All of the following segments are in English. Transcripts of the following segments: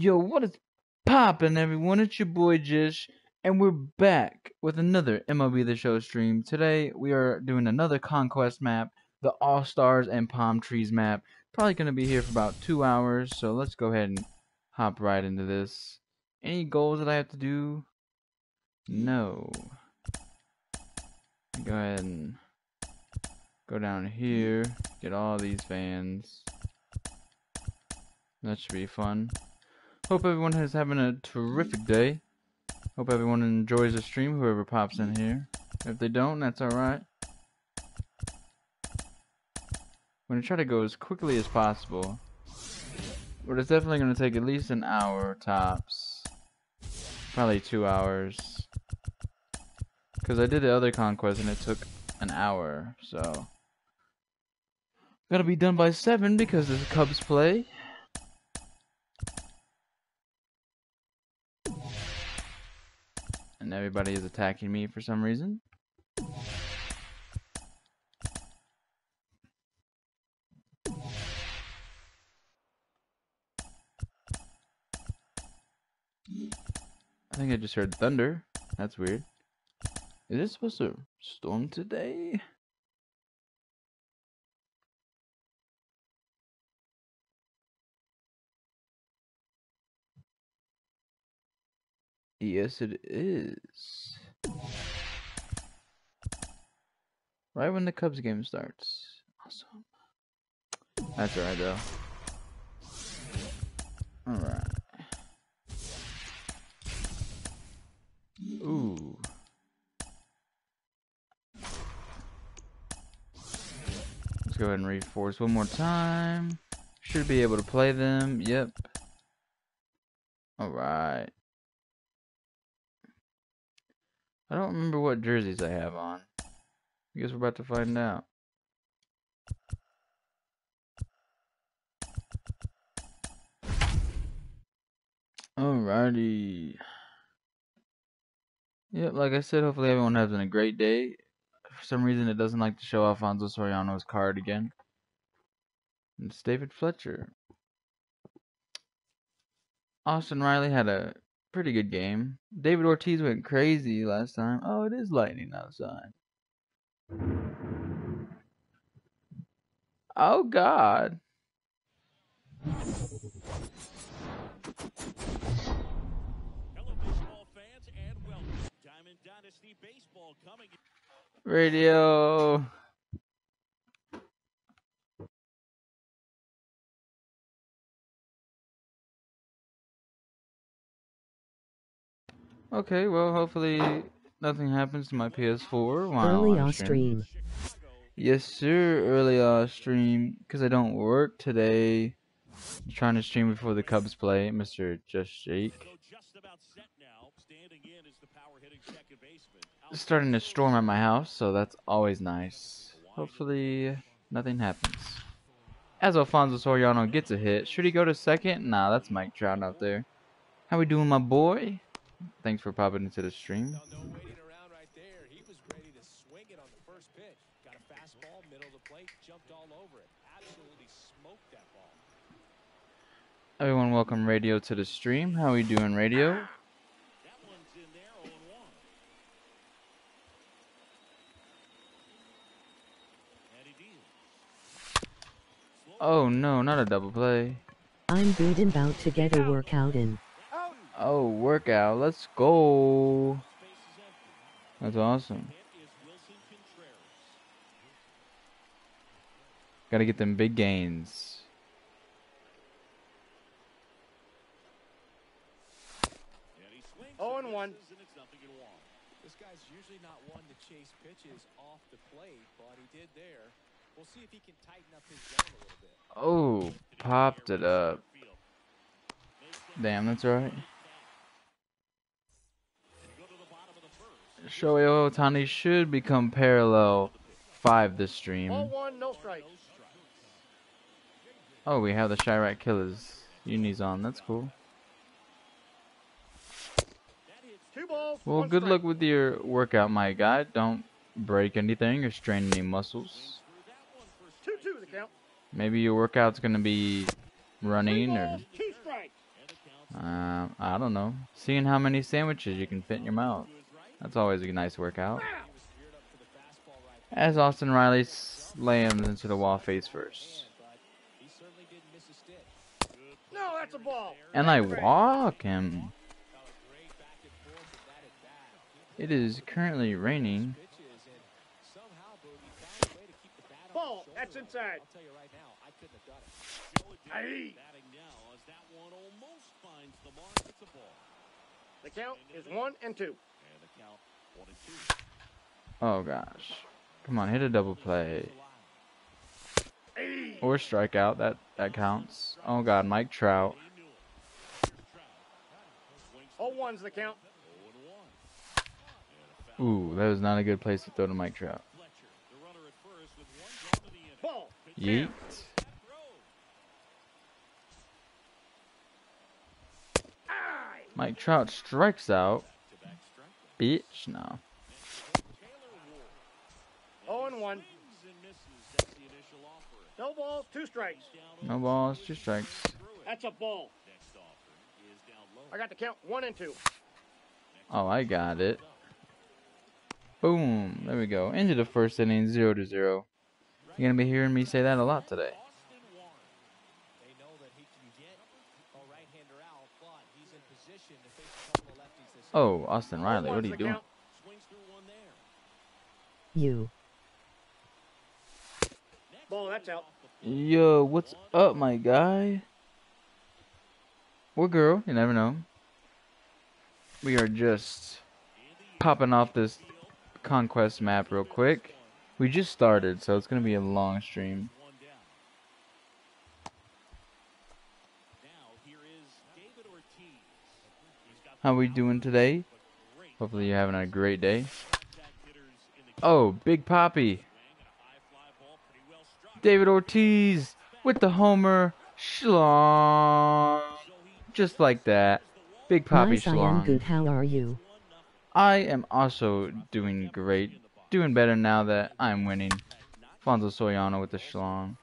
Yo, what is poppin', everyone? It's your boy Jish, and we're back with another MLB The Show stream. Today, we are doing another Conquest map, the All Stars and Palm Trees map. Probably to be here for about two hours, so let's go ahead and hop right into this. Any goals that I have to do? No. Go ahead and go down here, get all these fans. That should be fun. Hope everyone is having a terrific day. Hope everyone enjoys the stream, whoever pops in here. If they don't, that's alright. I'm going to try to go as quickly as possible. But it's definitely going to take at least an hour tops. Probably two hours. Because I did the other conquest and it took an hour, so. Gotta be done by 7 because the Cubs play. And everybody is attacking me for some reason. I think I just heard thunder. That's weird. Is it supposed to storm today? Yes, it is. Right when the Cubs game starts. Awesome. That's right, though. Alright. Ooh. Let's go ahead and reinforce one more time. Should be able to play them. Yep. Alright. I don't remember what jerseys I have on. I guess we're about to find out. Alrighty. Yep, like I said, hopefully everyone having a great day. For some reason, it doesn't like to show Alfonso Soriano's card again. And it's David Fletcher. Austin Riley had a pretty good game. David Ortiz went crazy last time. Oh, it is lightning outside. Oh, God. Radio. Okay, well, hopefully nothing happens to my PS4 while Early I'm off stream. Yes, sir. Early off stream because I don't work today. I'm trying to stream before the Cubs play, Mr. Just Shake. It's starting to storm at my house, so that's always nice. Hopefully nothing happens. As Alfonso Soriano gets a hit, should he go to second? Nah, that's Mike Trout out there. How we doing, my boy? Thanks for popping into the stream. Everyone, welcome Radio to the stream. How we doing, Radio? Oh no, not a double play. I'm good and about to get a workout in. Oh, workout. Let's go. That's awesome. Gotta get them big gains. Oh and one. This guy's usually not one to chase pitches off the plate, but he did there. We'll see if he can tighten up his zone a little bit. Oh, popped it up. Damn, that's right. Shohei Ohtani should become parallel 5 this stream. One, no. Oh, we have the Chirac Killers unis on. That's cool. Balls. Well, good strike. luck with your workout, my guy. Don't break anything or strain any muscles. Two two. Maybe your workout's gonna be running or balls, two strikes. Um, I don't know. Seeing how many sandwiches you can fit in your mouth. That's always a nice workout. As Austin Riley slams into the wall face first. He certainly didn't miss a stitch. No, that's a ball. And I walk him. Got a great back and forth with that at bat. It is currently raining. Pitches and somehow Boogie found a way to keep the bat on Ball. That's inside. I'll tell you right now, I couldn't have done it. Batting now as that one almost finds the mark. It's a ball. The count is one and two. And the count one and two. Oh gosh. Come on, hit a double play. Or strikeout. That that counts. Oh god, Mike Trout. Oh, one's the count. Ooh, that was not a good place to throw to Mike Trout. Fletcher, the runner at first with one down to the inning. Ball. Yeet. Mike Trout strikes out. That's the initial offer. No balls, two strikes. No balls, two strikes. That's a ball. Next offer is down low. I got the count one and two. Oh, I got it. Boom. There we go. Into the first inning, zero to zero. You're gonna be hearing me say that a lot today. Austin Warren. They know that he can get a right-hander out, but he's in position to face a couple of lefties this Oh, Austin Riley, what are you doing? count. Swings through one there. You. Ball, that's out. Yo, what's up, my guy? Or girl, you never know. We are just popping off this conquest map real quick. We just started, so it's gonna be a long stream. One down. Now here is David Ortiz. He's got How we doing today? Hopefully you're having a great day. contact hitters in the Oh, Big Poppy. gang and a high fly ball pretty well struck. David Ortiz with the homer. Schlong. Just like that. Big Poppy Nice, I am good. How are you? I am also doing great. Doing better now that I'm winning. Fonzo Soriano with the schlong.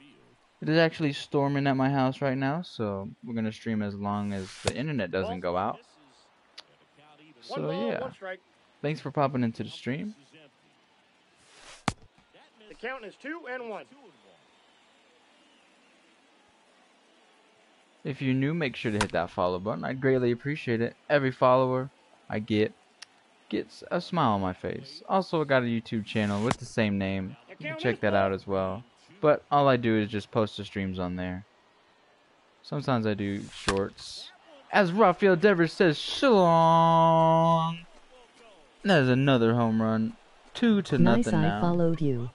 It is actually storming at my house right now, so we're gonna stream as long as the internet doesn't go out. So ball, yeah, thanks for popping into the stream. The count is two and one. If you're new, make sure to hit that follow button. I'd greatly appreciate it. Every follower I get gets a smile on my face. Also, I got a YouTube channel with the same name. You can check that out as well. But all I do is just post the streams on there. Sometimes I do shorts. As Rafael Devers says, Shalom. That is another home run. Two to Nice, nothing I now. followed you.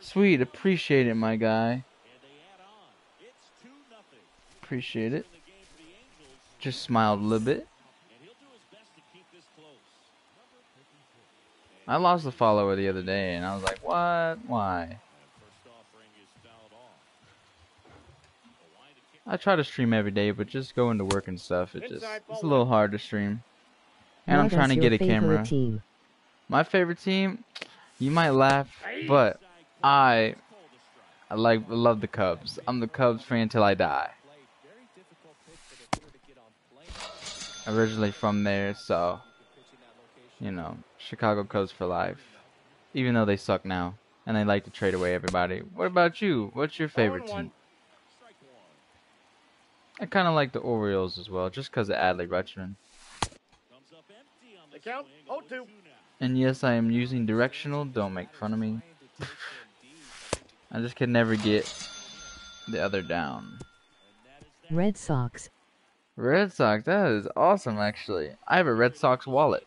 Sweet, appreciate it, my guy. And they add on. It's 2 nothing. Appreciate it. In the game for the Angels, Just smiled a little bit. and he'll do his best to keep this close. I lost a follower the other day, and I was like, what? Why? And first offering is fouled off. A line to kick I try to stream every day, but just going to work and stuff, it just it's a little hard to stream. And I'm trying to get a camera. Team? My favorite team, you might laugh, but I I like love the Cubs. I'm the Cubs fan till I die. plate. Very difficult pitch for the hitter to get on plane. Originally from there, so Pitch in that location. you know, Chicago Cubs for life. Even though they suck now, and they like to trade away everybody. What about you? What's your favorite team? I kind of like the Orioles as well, just because of Adley Rutschman. comes up empty on The the count, oh, two. And yes, I am using directional. Don't make fun of me. I just can never get the other down. Red Sox. Red Sox, that is awesome. Actually, I have a Red Sox wallet.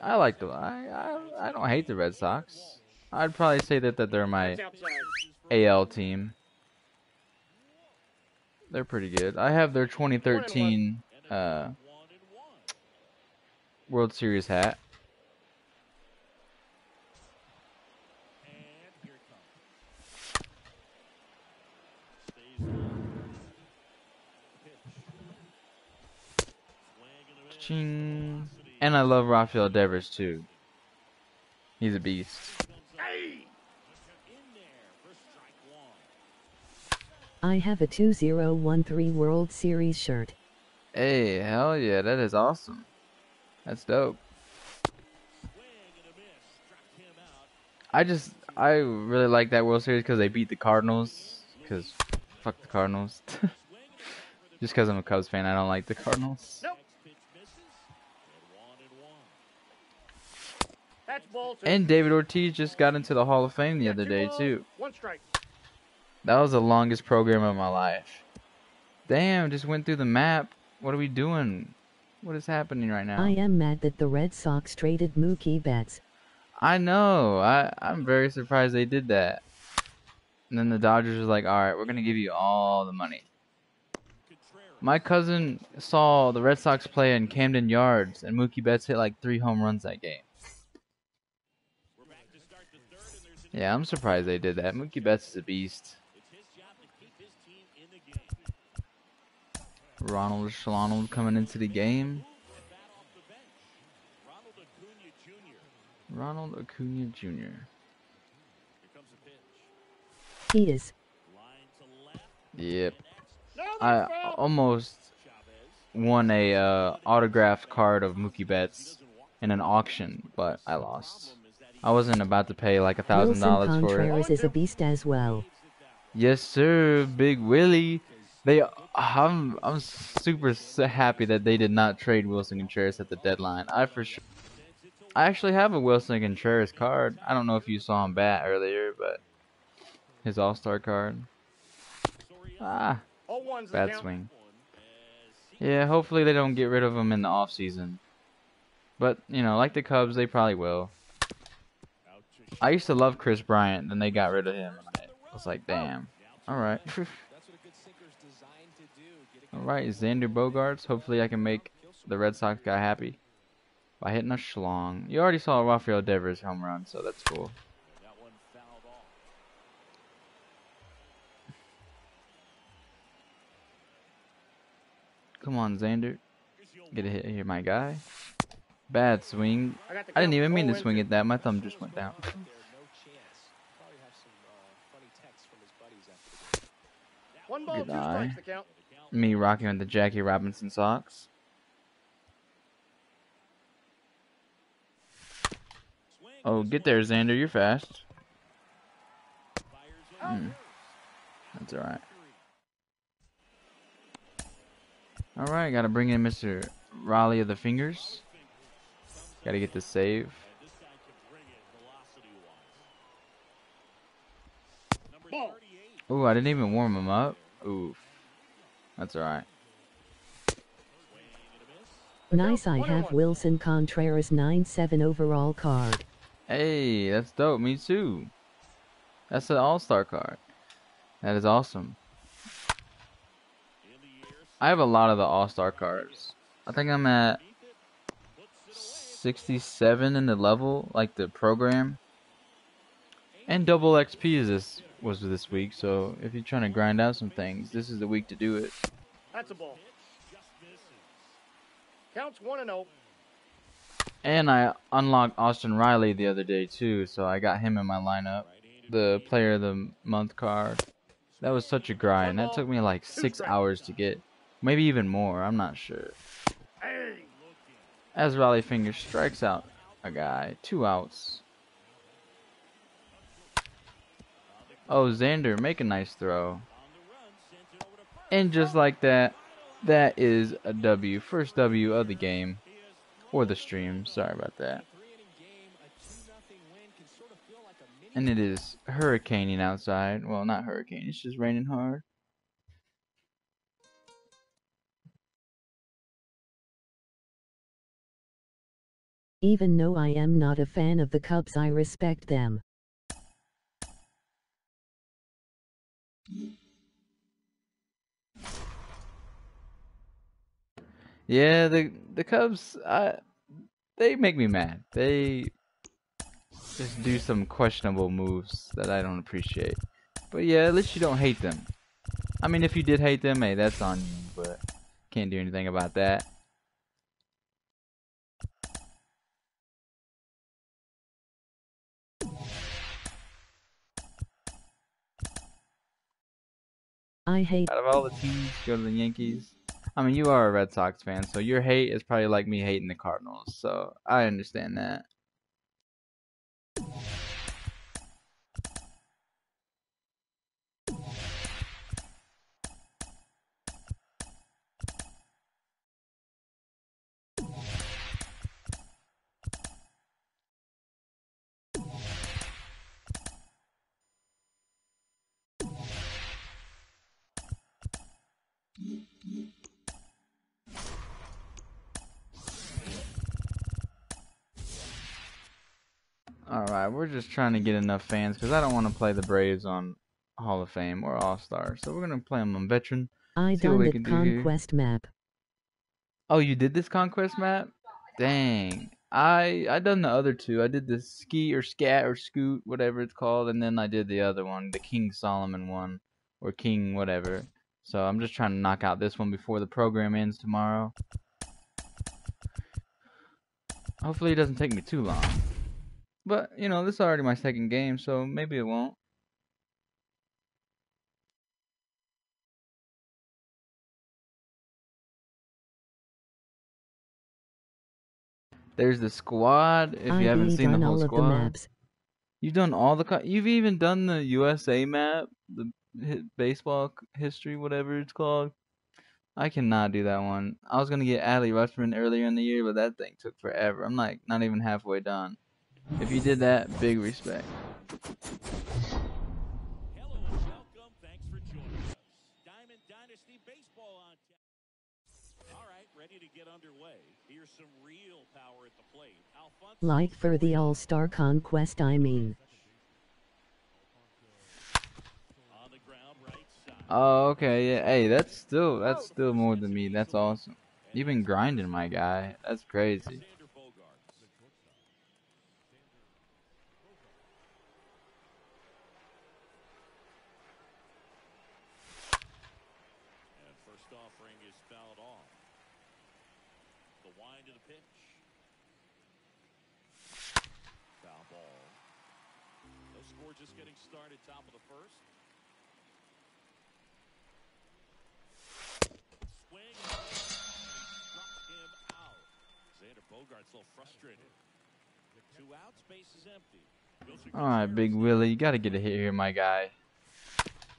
I like the. I I, I don't hate the Red Sox. I'd probably say that that they're my AL team. They're pretty good. I have their 2013 uh. World Series hat. And I love Rafael Devers too. He's a beast. Hey. In there for strike one. I have a 2013 World Series shirt. Hey, hell yeah, that is awesome. That's dope. I just I really like that World Series because they beat the Cardinals. Because fuck the Cardinals. just because I'm a Cubs fan, I don't like the Cardinals. Nope. That's. And David Ortiz just got into the Hall of Fame the other day too. One strike. That was the longest program of my life. Damn, just went through the map. What are we doing? What is happening right now? I am mad that the Red Sox traded Mookie Betts. I know. I I'm very surprised they did that. And then the Dodgers was like, "All right, we're gonna give you all the money." My cousin saw the Red Sox play in Camden Yards, and Mookie Betts hit like three home runs that game. Yeah, I'm surprised they did that. Mookie Betts is a beast. Ronald Schlonald coming into the game. Ronald Acuna Jr. He is. Yep. I almost won a uh, autographed card of Mookie Betts in an auction, but I lost. I wasn't about to pay like a thousand dollars for it. Contreras is a beast as well. Yes, sir, Big Willie. They, I'm, I'm super happy that they did not trade Willson Contreras at the deadline. I for sure, I actually have a Willson Contreras card. I don't know if you saw him bat earlier, but his All Star card. Ah, bad swing. Yeah, hopefully they don't get rid of him in the off season. But you know, like the Cubs, they probably will. I used to love Kris Bryant, then they got rid of him. I was like, damn. All right. That's what a good sinker's designed to do. Get a All right, Xander Bogaerts. Hopefully, I can make the Red Sox guy happy by hitting a schlong. You already saw Rafael Devers home run, so that's cool. Come on, Xander. Get a hit here, my guy. Bad swing. I got the I didn't even mean to swing in at that. My thumb just went down. there, no chance. Probably have some funny texts from his buddies after the game. two. One ball, Good two strikes the count. Me rocking with the Jackie Robinson socks. Oh, get there, Xander. You're fast. Hmm. That's alright. Alright, gotta bring in Mr. Rollie of the Fingers. Gotta get the save. Ooh, I didn't even warm him up. Oof. That's alright. Nice I have. Willson Contreras 9-7 overall card. Hey, that's dope. Me too. That's an all-star card. That is awesome. I have a lot of the all-star cards. I think I'm at 67 in the level, like the program. And double XP is this was this week, so if you're trying to grind out some things, this is the week to do it. That's a ball. Counts one and oh. And I unlocked Austin Riley the other day too, so I got him in my lineup. The player of the month card. That was such a grind. That took me like six hours to get. Maybe even more, I'm not sure. As Rollie Fingers strikes out a guy. Two outs. Oh, Xander, make a nice throw. And just like that, that is a W. First W of the game. Or the stream. Sorry about that. Three-inning game, a 2-0 win can sort of feel like a mini And it is hurricaning outside. Well, not hurricane, it's just raining hard. Even though I am not a fan of the Cubs I respect them. Yeah, the the Cubs, I, they make me mad. They just do some questionable moves that I don't appreciate. But yeah, at least you don't hate them. I mean, if you did hate them, hey, that's on you, but can't do anything about that. I hate Out of all the teams, go to the Yankees. I mean, you are a Red Sox fan, so your hate is probably like me hating the Cardinals. So I understand that. Just trying to get enough fans because I don't want to play the Braves on Hall of Fame or All Star. So we're going to play them on Veteran. I done we the can do here. conquest map. Oh, you did this Conquest map? Dang. I I done the other two. I did the ski or scat or scoot, whatever it's called, and then I did the other one, the King Solomon one, or King whatever. So I'm just trying to knock out this one before the program ends tomorrow. Hopefully it doesn't take me too long. But, you know, this is already my second game, so maybe it won't. There's the squad. If I you haven't seen the whole of the squad, maps. you've done all the. You've even done the USA map, the baseball history, whatever it's called. I cannot do that one. I was gonna get Adley Rutschman earlier in the year, but that thing took forever. I'm like not even halfway done. If you did that, big respect. Hello and welcome. Thanks for joining us. Diamond Dynasty Baseball on tap. All right, ready to get underway. Here's some real power at the plate. Alfonso Like for the All-Star conquest I mean. on the ground, right side. Oh, okay, yeah. Hey, that's still that's still more than me. That's awesome. You've been grinding, my guy. That's crazy. Bogaerts a little frustrated. Two outs, base is empty. All right, Big Willie, you gotta get a hit here, my guy.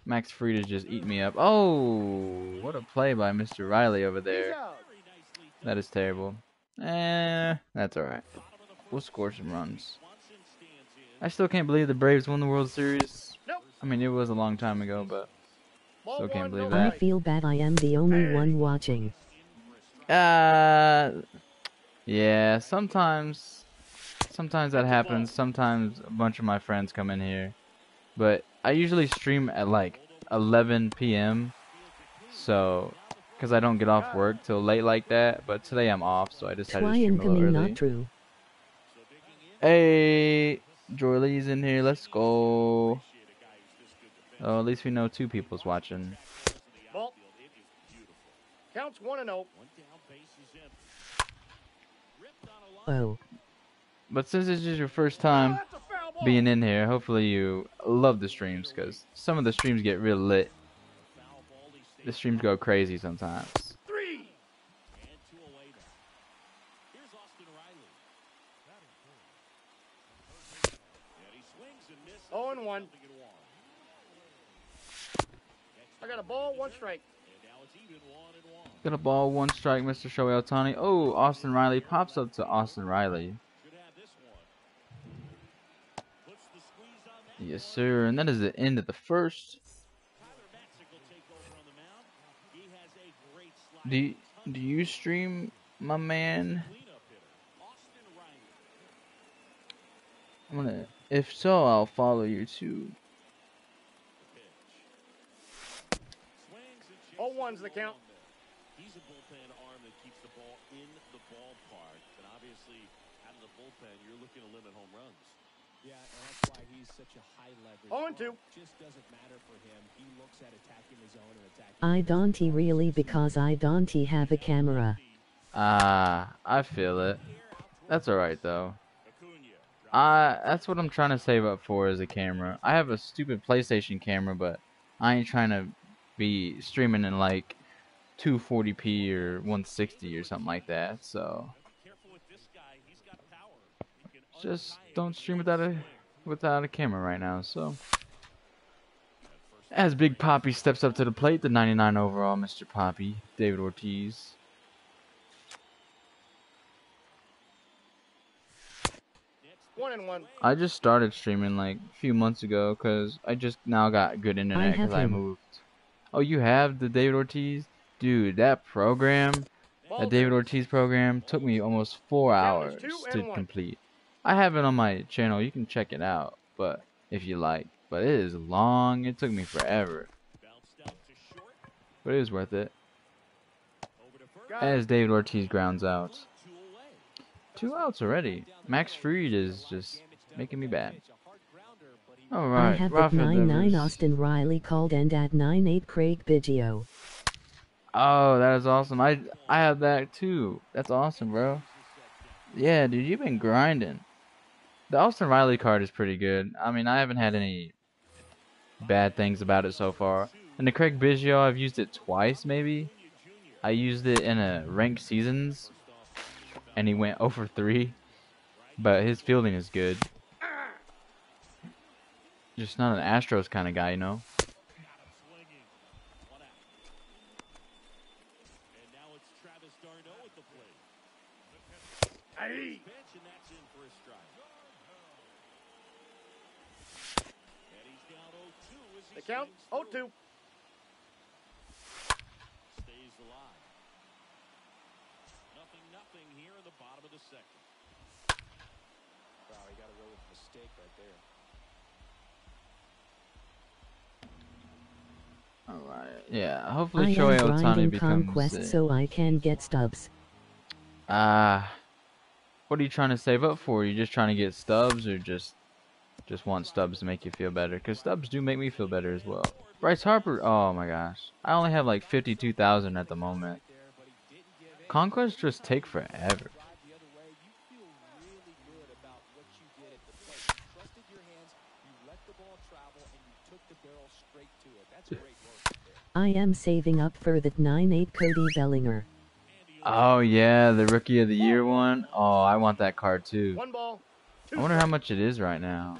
Max Frieda just eat me up. Oh, what a play by Mr. Riley over there. out. Very nicely That is terrible. Eh, that's all right. Bottom of the We'll score some runs. Swanson stands in. I still can't believe the Braves won the World Series. I mean, it was a long time ago, but Still can't believe no that. I feel bad I am the only one watching. uh, yeah. Sometimes, sometimes that happens. Sometimes a bunch of my friends come in here, but I usually stream at like 11 p.m. So, because I don't get off work till late like that. But today I'm off, so I decided to Try stream and a little coming early. not true. Hey, Jorley's in here. Let's go. Oh, at least we know two people's watching. Ball. Counts one and oh. One down, base is empty. Ripped on a line. Oh, But since this is your first time That's a foul ball. being in here, hopefully you love the streams because some of the streams get real lit. Foul ball, he stays The streams go crazy sometimes. Three. and two away now. Here's Austin Riley. And he swings and misses. Oh and one. Nothing in one. I got a ball, one strike. And now it's even one and one. Got a ball, one strike, Mr. Shohei Ohtani. Oh, Austin Riley pops up to Austin Riley. Yes, sir. And that is the end of the first. Do do you stream, my man? I'm gonna. If so, I'll follow you too. Oh, one's the count. along there. He's a bullpen arm that keeps the ball in the ballpark. And obviously, out of the bullpen, you're looking to limit home runs. Yeah, and that's why he's such a high leverage. Oh, and two. Just doesn't matter for him. He looks at attacking his own and attacking. I don't really because I don't have a camera. Ah, I feel it. That's alright though. Acuna. I that's what I'm trying to save up for is a camera. I have a stupid PlayStation camera, but I ain't trying to be streaming in like 240p or 160 or something like that. So Careful with this guy. He's got power. He can just don't stream without a without a camera right now. So as Big Poppy steps up to the plate, the 99 overall Mr. Poppy, David Ortiz. One and one. I just started streaming like a few months ago because I just now got good internet because I him. moved. Oh, you have the David Ortiz? Dude, that program, that David. Ortiz program, took me almost four hours to complete. I have it on my channel. You can check it out, but if you like. But it is long. It took me forever, Bounced out to short. but it was worth it. Over to first. Got it. As David Ortiz grounds out. Two outs already. Max Fried is just making me bad. All right. I have Rafael at 9 9 Austin Riley called and at 9 8 Craig Biggio. Oh, that is awesome. I I have that too. That's awesome, bro. Yeah, dude, you've been grinding. The Austin Riley card is pretty good. I mean, I haven't had any bad things about it so far. And the Craig Biggio, I've used it twice, maybe. I used it in a ranked seasons, and he went over three. But his fielding is good. Just not an Astros kind of guy, you know. Swinging. One out. And now it's Travis d'Arnaud at the plate. Aye. Pitch, and that's in for a strike. And he's down 0-2 as he The count. swings 0-2. Stays alive. Nothing, nothing here in the bottom of the second. Wow, he got away with a mistake right there. Alright, yeah. I Hopefully am Shohei Ohtani grinding becomes. conquest a- so I can get stubs. Ah, what are you trying to save up for? Are you just trying to get stubs, or just just want stubs to make you feel better? Because stubs do make me feel better as well. Bryce Harper, oh my gosh, I only have like fifty-two thousand at the moment. Conquest just take forever. Drive the other way. You feel really good about what you did at the plate. You trusted your hands, you let the ball travel, and you took the barrel straight to it. That's great work right there. I am saving up for that 9 8 Cody Bellinger. Oh yeah, the Rookie of the Year one. Oh, I want that card too. One ball. Two I wonder how much it is right now.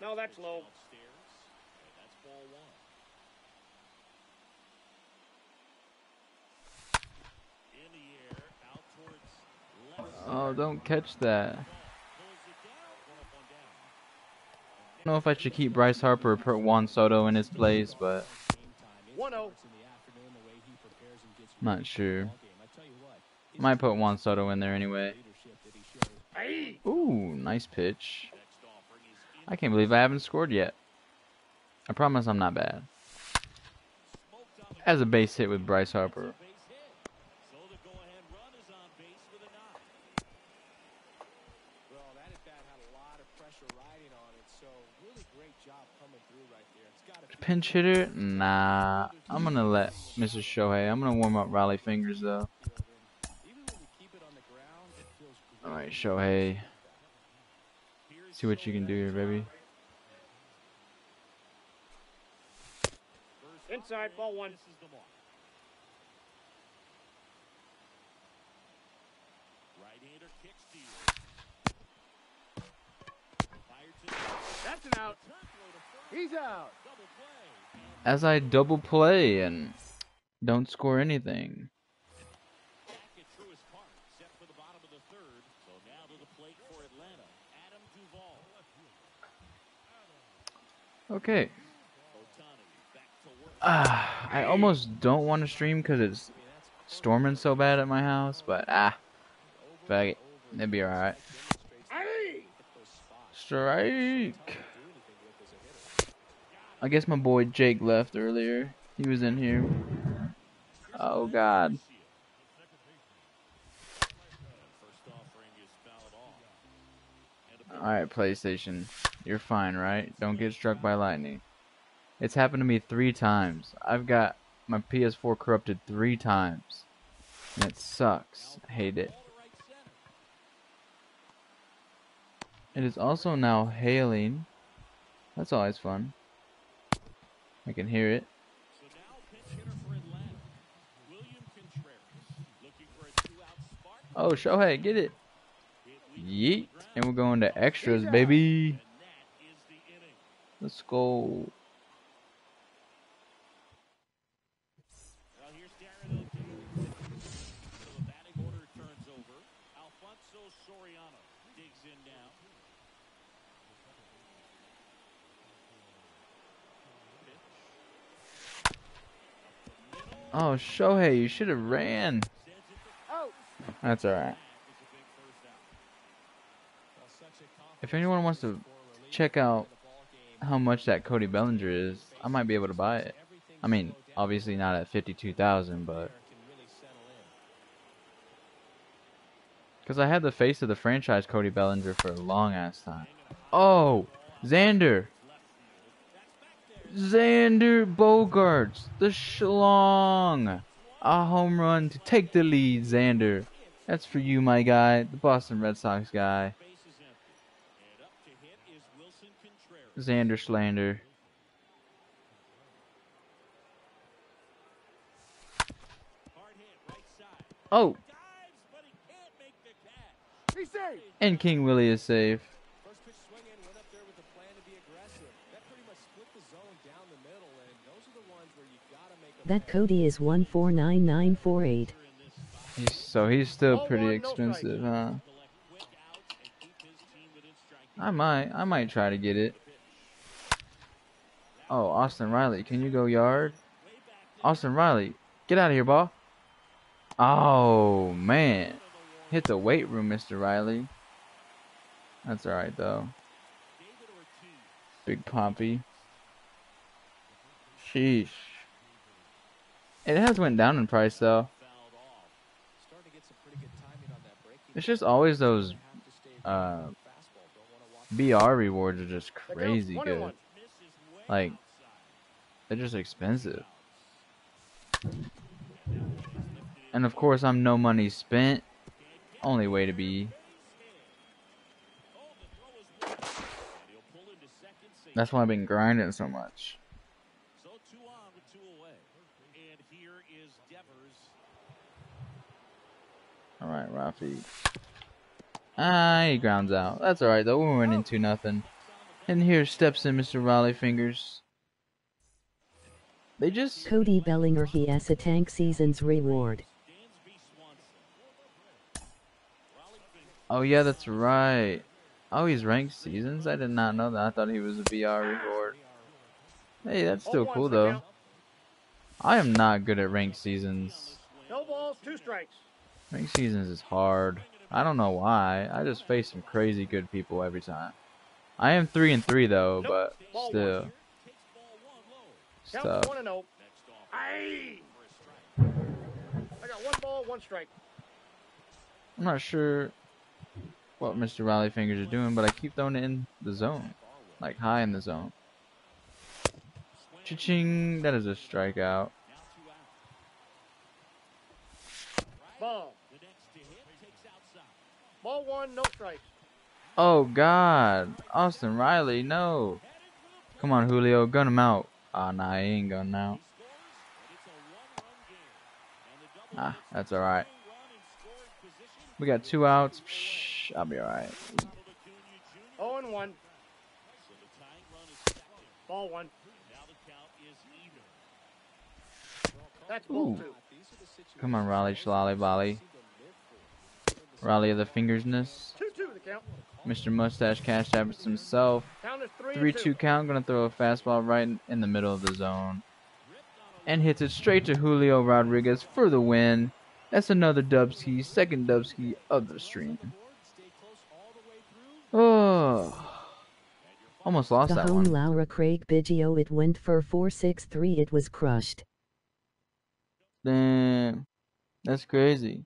No, that's low. Downstairs, and that's ball one. In the air, out towards left. Oh, don't catch that. Pulls it down. One up, one down. I don't know if I should keep Bryce Harper or put Juan Soto in his place, but Game time. 1-0. Starts in the afternoon, the way he prepares and gets Not ready for the sure. I tell you what, his might put Juan Soto in there anyway. leadership that he shows Aye. Ooh, nice pitch. Next offering is in. I can't believe I haven't scored yet. I promise I'm not bad. As a base hit with Bryce Harper. Pinch hitter? Nah. I'm gonna let Mrs. Shohei. I'm gonna warm up Rollie fingers though. Alright, when you keep it on the ground, it feels great. Alright, Shohei. Here's See what you can do here, baby. Inside, ball one. This is the mark. Right-hander kick steal. Fired to the That's an out. turn throw to first. He's out. As I double play and don't score anything. Back at Truist Park, set for the bottom of the third. So now to the plate for Atlanta, Adam Duvall. Okay. Ah, I almost don't want to stream because it's storming so bad at my house, but ah, fuck it. It'd be alright. Strike. I guess my boy Jake left earlier. He was in here. Oh God. First offering is fouled off. And a All right, PlayStation, you're fine, right? Don't get struck by lightning. It's happened to me three times. I've got my PS4 corrupted three times, and it sucks. I hate it. It is also now hailing. That's always fun. I can hear it. Oh, Shohei, get it. Yeet. And we're going to extras, baby. And that is the inning. Let's go. Well, here's Darren O'Day. So the batting order turns over. Alfonso Soriano digs in now. Oh, Shohei, you should have ran. Sends it to Out. That's alright. that is a big first out. Well, such a If anyone wants to confidence for relief check out in the ball game. How much that Cody Bellinger is, I might be able to buy it. I mean, obviously not at 52,000, but because I had the face of the franchise Cody Bellinger for a long ass time. Oh, Xander. Xander Bogaerts, the schlong. A home run to take the lead, Xander. That's for you, my guy, the Boston Red Sox guy, Base is empty. And up to hit is Willson Contreras. Xander Slander. Hard hit, right side. Oh, Dives, but he can't make the catch. He's Oh! and King Willie is safe. First pitch swing in, went up there with a plan to be aggressive. That pretty much split the zone down the middle, and those are the ones where you gotta make a That play. Cody is 149948. He's, so he's still oh, pretty expensive, huh? Collect quick outs and keep his team within striking I might, I might try to get it. Oh, Austin Riley, can you go yard? Austin Riley, get out of here, ball. Oh man, hit the weight room, Mr. Riley. That's all right though. Big Pompey. Sheesh. It has went down in price though. Fouled off. Starting to get some pretty good timing on that breaking. It's just always those Have to stay uh, fastball. Don't wanna walk BR rewards are just crazy good. Like. They're just expensive. And of course, I'm no money spent. Only way to be. That's why I've been grinding so much. Alright, Rafi. Ah, he grounds out. That's alright though. We're winning 2 nothing. And here steps in Mr. Rollie Fingers. They just. Cody Bellinger he has a tank season's reward. Dansby Swanson. Rollie Fingers. Oh, yeah, that's right. Oh, he's ranked seasons? I did not know that. I thought he was a BR reward. Hey, that's still cool though. I am not good at ranked seasons. No balls, two strikes. Ranked seasons is hard. I don't know why. I just face some crazy good people every time. I am three and three though, Nope. but still, ball one low. it's Count tough. and oh. Next off. Aye. For a strike. I got one ball, one strike. I'm not sure what Mr. Rollie Fingers is doing, but I keep throwing it in the zone, like high in the zone. Cha-ching! That is a strikeout. Out. Ball. The next to hit takes outside. Ball one, no strikes. Oh God, Austin Riley, no! Come on, Julio, gun him out. Ah, nah, he ain't gunning out. Ah, that's all right. We got two outs. Psh, I'll be all right. Oh and one. So the tying run is second. Ball one. Now the count is even. That's ball Ooh. two. Come on, Rollie, Shalali, Bali. Rollie of the fingersness. Two two the count. Mr. Mustache Cash Tappers himself. Three. Three and two count. Gonna throw a fastball right in- in the middle of the zone, and hits it straight to Julio Rodriguez for the win. That's another Dubski, second Dubski of the stream. Oh, almost lost The that home one. Laura Craig Biggio it went for 463 it was crushed. Damn. That's crazy.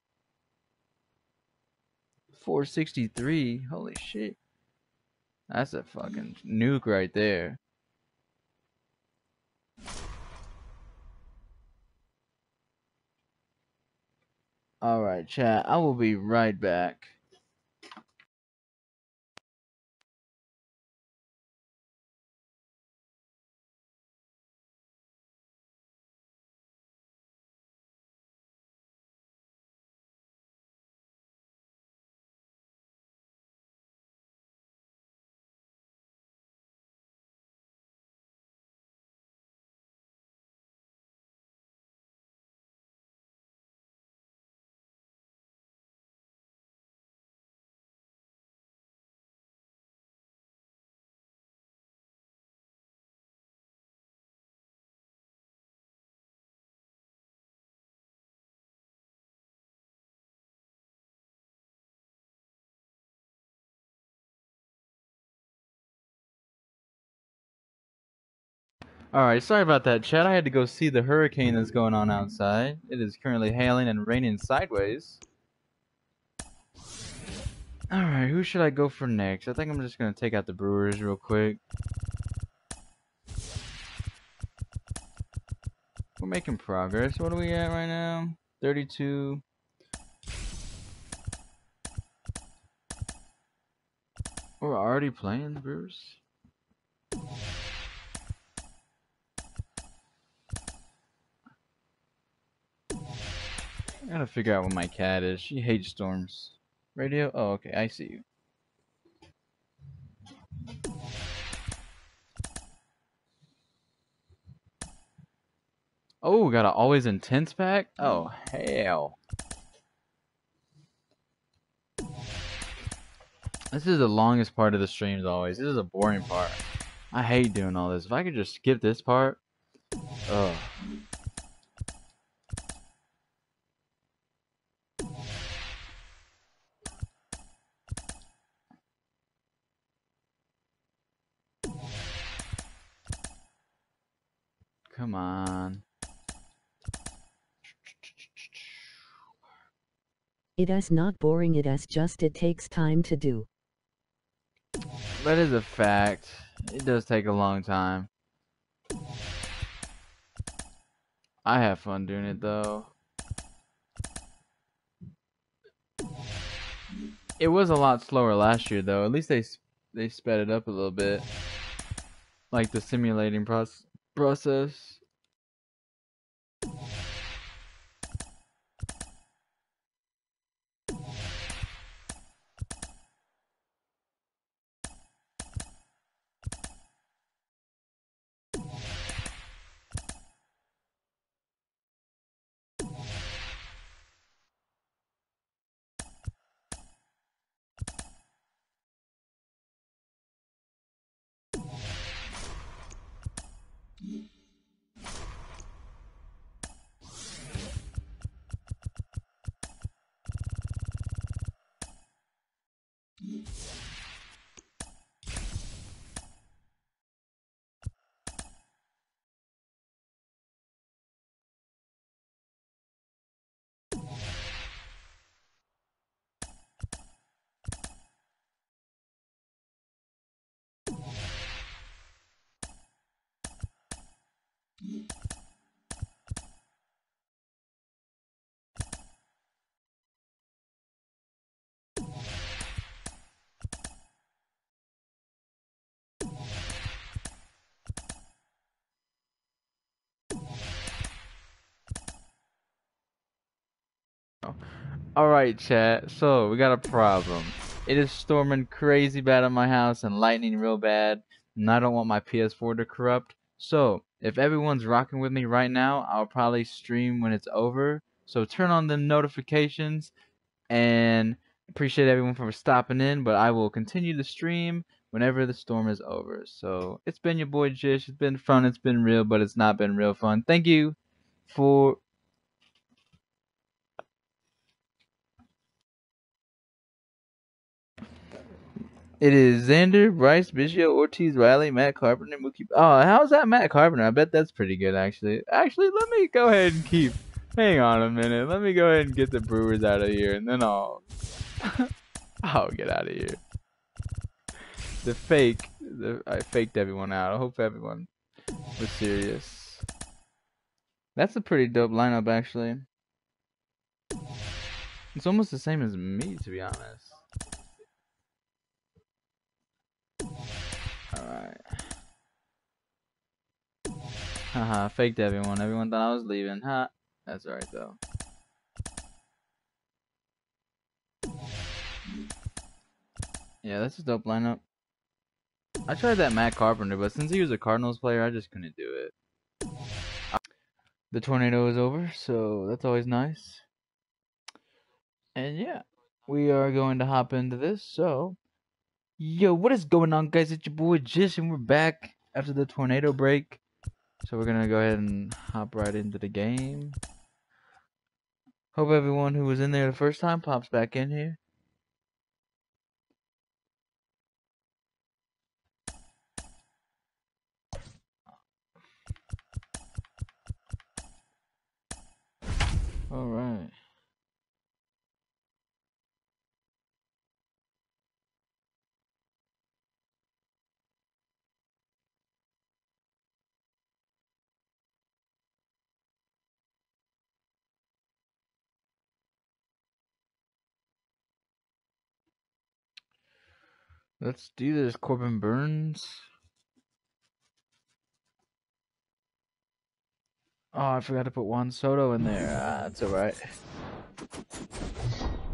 463. Holy shit. That's a fucking nuke right there. Alright, chat. I will be right back. Alright, sorry about that, Chad. I had to go see the hurricane that's going on outside. It is currently hailing and raining sideways. Alright, who should I go for next? I think I'm just going to take out the Brewers real quick. We're making progress. What are we at right now? 32. We're already playing the Brewers? I gotta figure out what my cat is. She hates storms. Radio? Oh, okay, I see you. Oh, got an always intense pack? Oh, hell. This is the longest part of the streams always. This is a boring part. I hate doing all this. If I could just skip this part. Ugh. Come on. It is not boring, it is just it takes time to do. That is a fact. It does take a long time. I have fun doing it though. It was a lot slower last year though. At least they they sped it up a little bit. Like the simulating process process. Alright, chat. So, we got a problem. It is storming crazy bad at my house and lightning real bad. And I don't want my PS4 to corrupt. So, if everyone's rocking with me right now, I'll probably stream when it's over. So, turn on the notifications. And appreciate everyone for stopping in. But I will continue to stream whenever the storm is over. So, it's been your boy Jish. It's been fun. It's been real, but it's not been real fun. Thank you for It is Xander, Bryce, Biggio, Ortiz, Riley, Matt Carpenter, Mookie. Oh, how's that Matt Carpenter? I bet that's pretty good, actually. Actually, let me go ahead and keep Hang on a minute. Let me go ahead and get the Brewers out of here, and then I'll I'll get out of here. The fake, the, I faked everyone out. I hope everyone was serious. That's a pretty dope lineup, actually. It's almost the same as me, to be honest. Alright. Haha, faked everyone. Everyone thought I was leaving. Ha. That's alright, though. Yeah, that's a dope lineup. I tried that Matt Carpenter, but since he was a Cardinals player, I just couldn't do it. The tornado is over, so that's always nice. And yeah, we are going to hop into this. So, yo, what is going on, guys? It's your boy Jish, and we're back after the tornado break. So we're gonna go ahead and hop right into the game. Hope everyone who was in there the first time pops back in here. All right. Let's do this, Corbin Burnes. Oh, I forgot to put Juan Soto in there. Ah, that's alright.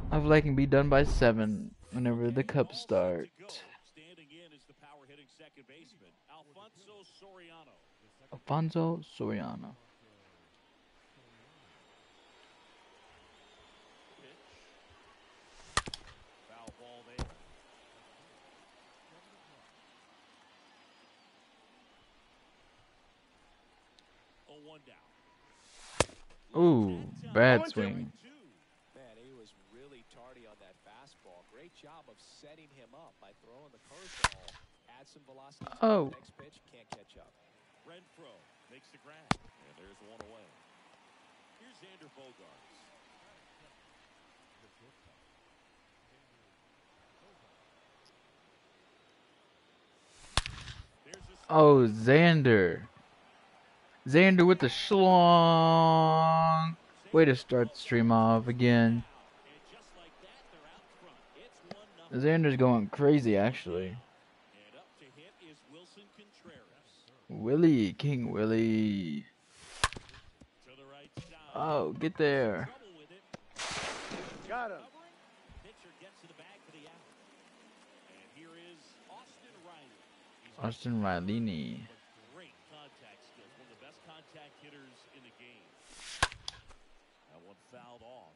Hopefully I can be done by 7 whenever the Cubs start. Alfonso Soriano. Foul ball there. Oh, one down. Ooh, bad swing. Man, he was really tardy on that fastball. Great job of setting him up by throwing the curveball. Add some velocity to Oh. the next pitch, can't catch up. Renfroe makes the grab, and there's one away. Here's Xander Bogaerts. Oh, Xander. Xander with the schlong. Way to start the stream off again. and just like that, they're out front. It's one nothing. Xander's going crazy, actually. And up to hit is Willson Contreras. Willie, King Willie. To the right side. Oh, get there. Trouble with it. Got him. Covering. Pitcher gets to the bag for the out. And here is Austin Riley. He's got Austin Riley. great contact skills. One of the best contact hitters in the game. That one fouled off.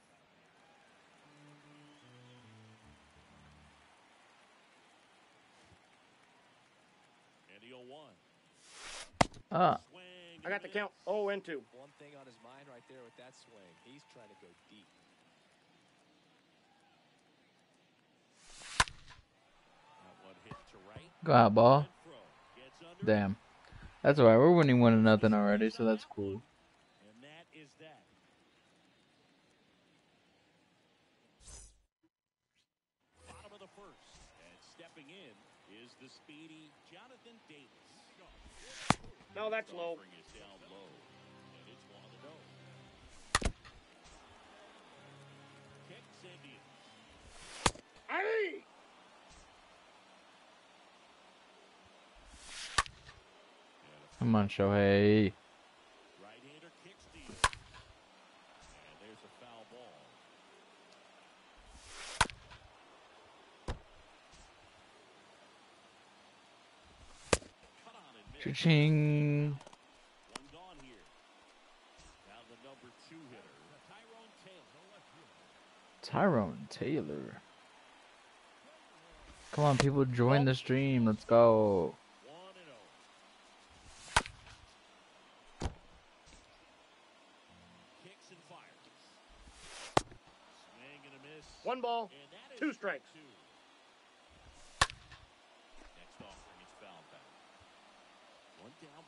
And the 0-1. Swing. I got the count. Oh, and two. One thing on his mind right there with that swing, he's trying to go deep. That one hit to right. go out, ball. Renfroe gets under. Damn. That's alright. We're winning one to nothing already, so that's cool. And that is that. Bottom of the first. And stepping in is the speedy Jonathan Davis. No, that's low. Aye. Come on, Shohei. Right-hander kicks deep. And there's a foul ball. Cut on and missed. Cha-ching. One gone here. Now the number two hitter, Tyrone Taylor. Come on, people, join the stream. Let's go. One and oh. Kicks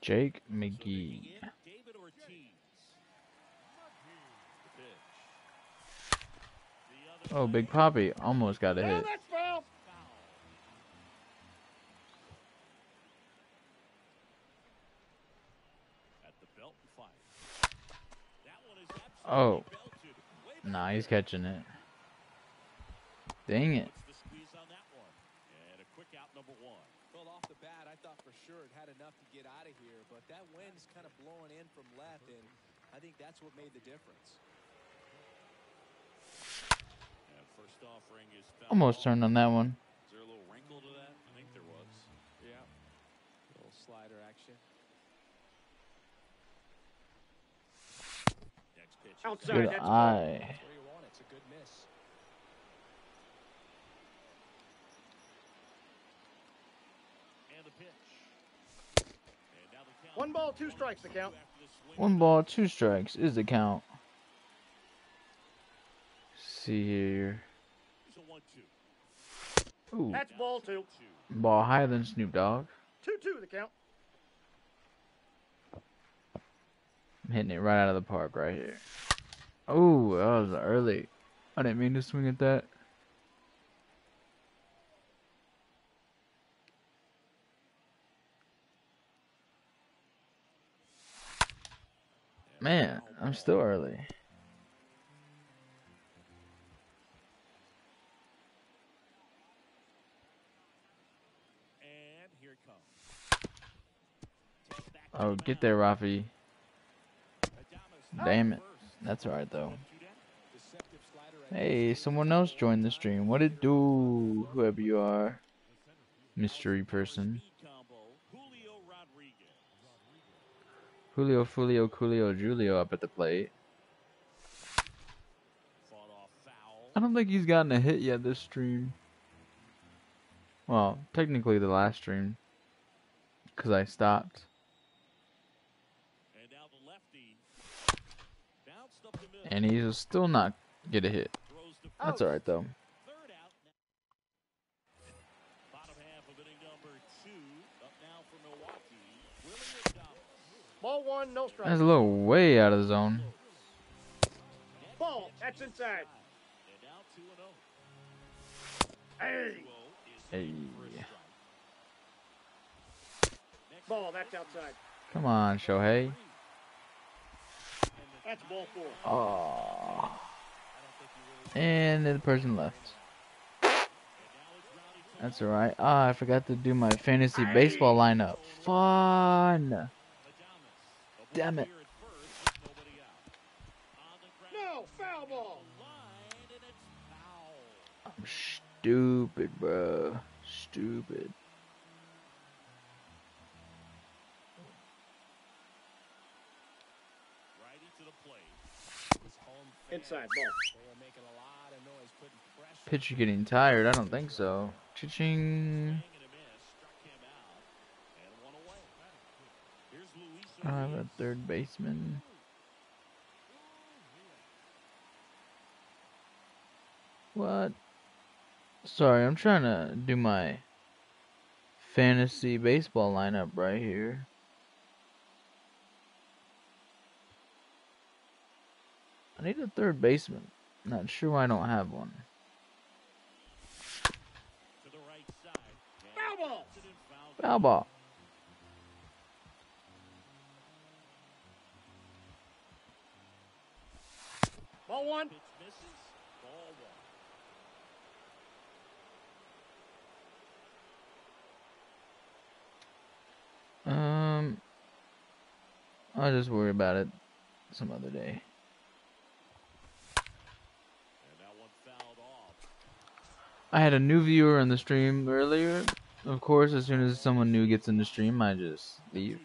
Jake McGee. David Ortiz. The pitch. The other Oh. Big Poppy almost got a hit. that's foul. Foul. At the belt and fire. That one is absolutely Oh. belted. Way back Nah, he's catching it. Dang it. What's the squeeze on that one? And a quick out number one. Well, off the bat, I thought for sure it had enough to get out of here, but that wind's kind of blowing in from left, and I think that's what made the difference. And first offering is foul Almost turned on that one. Is there a little wrinkle to that? I think there was. Yeah. Little slider action. Next pitch. Outside, Good that's eye. That's where you want it. It's a good miss. And the pitch. And now the count. One ball, two strikes, the count. After the swing One ball, two strikes is the count. See here. Here's a one-two. Ooh, That's ball two. Two. ball higher than Snoop Dogg. Two two the count. I'm hitting it right out of the park right here. Oh, that was early. I didn't mean to swing at that. Man, I'm still early. And here comes. Takes back to Oh, get there, Rafi. Damn it. That's alright though. Two down. Deceptive slider. at Hey, someone else joined the stream. What it do, whoever you are? Mystery person. Speed combo. Julio Rodriguez. Julio, Julio, Coolio, Julio up at the plate. Fought off foul. I don't think he's gotten a hit yet this stream. Well, technically the last stream. Because I stopped. And now the lefty. Up the. And he'll still not get a hit. That's alright though. Third out. Bottom half of inning number two. Up now for Milwaukee. Willy Adames. Ball one, no strikes. That's a little way out of the zone. Ball, that's inside. And now two oh. Hey, Hey. in for a strike. Next ball, that's outside. Come on, Shohei. That's ball four. Oh. And the person left. That's alright. Ah, I forgot to do my fantasy baseball lineup. Fun. Damn it. No, foul ball. I'm stupid, bro. Stupid. Righty to the plate. His home fans, Inside ball. They were making a lot of noise, putting pressure. Pitcher getting tired? I don't think so. Cha-ching. Swing and a miss. Struck him out. And one away. Here's Luis I have a third baseman. What? Sorry, I'm trying to do my fantasy baseball lineup right here. I need a third baseman. Not sure why I don't have one. To the right side. Foul ball. puts it in foul Foul ball. Ball one. Pitch misses. Ball one. Um, I'll just worry about it some other day. And that one fouled off. I had a new viewer in the stream earlier. Of course, as soon as someone new gets in the stream, I just leave.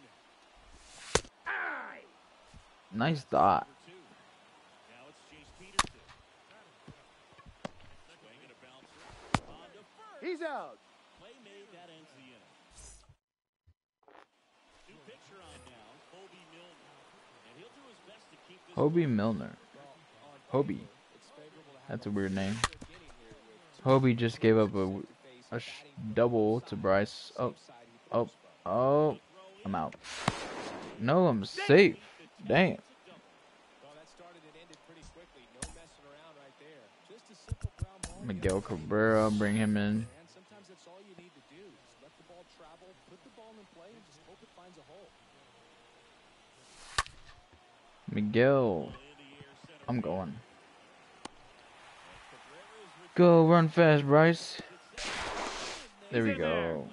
Nice thought. For two. Now it's Jace Peterson. Swing and a bouncer. On to first. He's out. Play made Hoby Milner. Hoby. That's a weird name. Hoby just gave up a, a double to Bryce. Oh, oh, oh. I'm out. No, I'm safe. Damn. Miguel Cabrera, bring him in. And sometimes that's all you need to do. Just let the ball travel, put the ball in play, and just hope it finds a hole. Miguel. I'm going. Go, run fast, Bryce. There we go.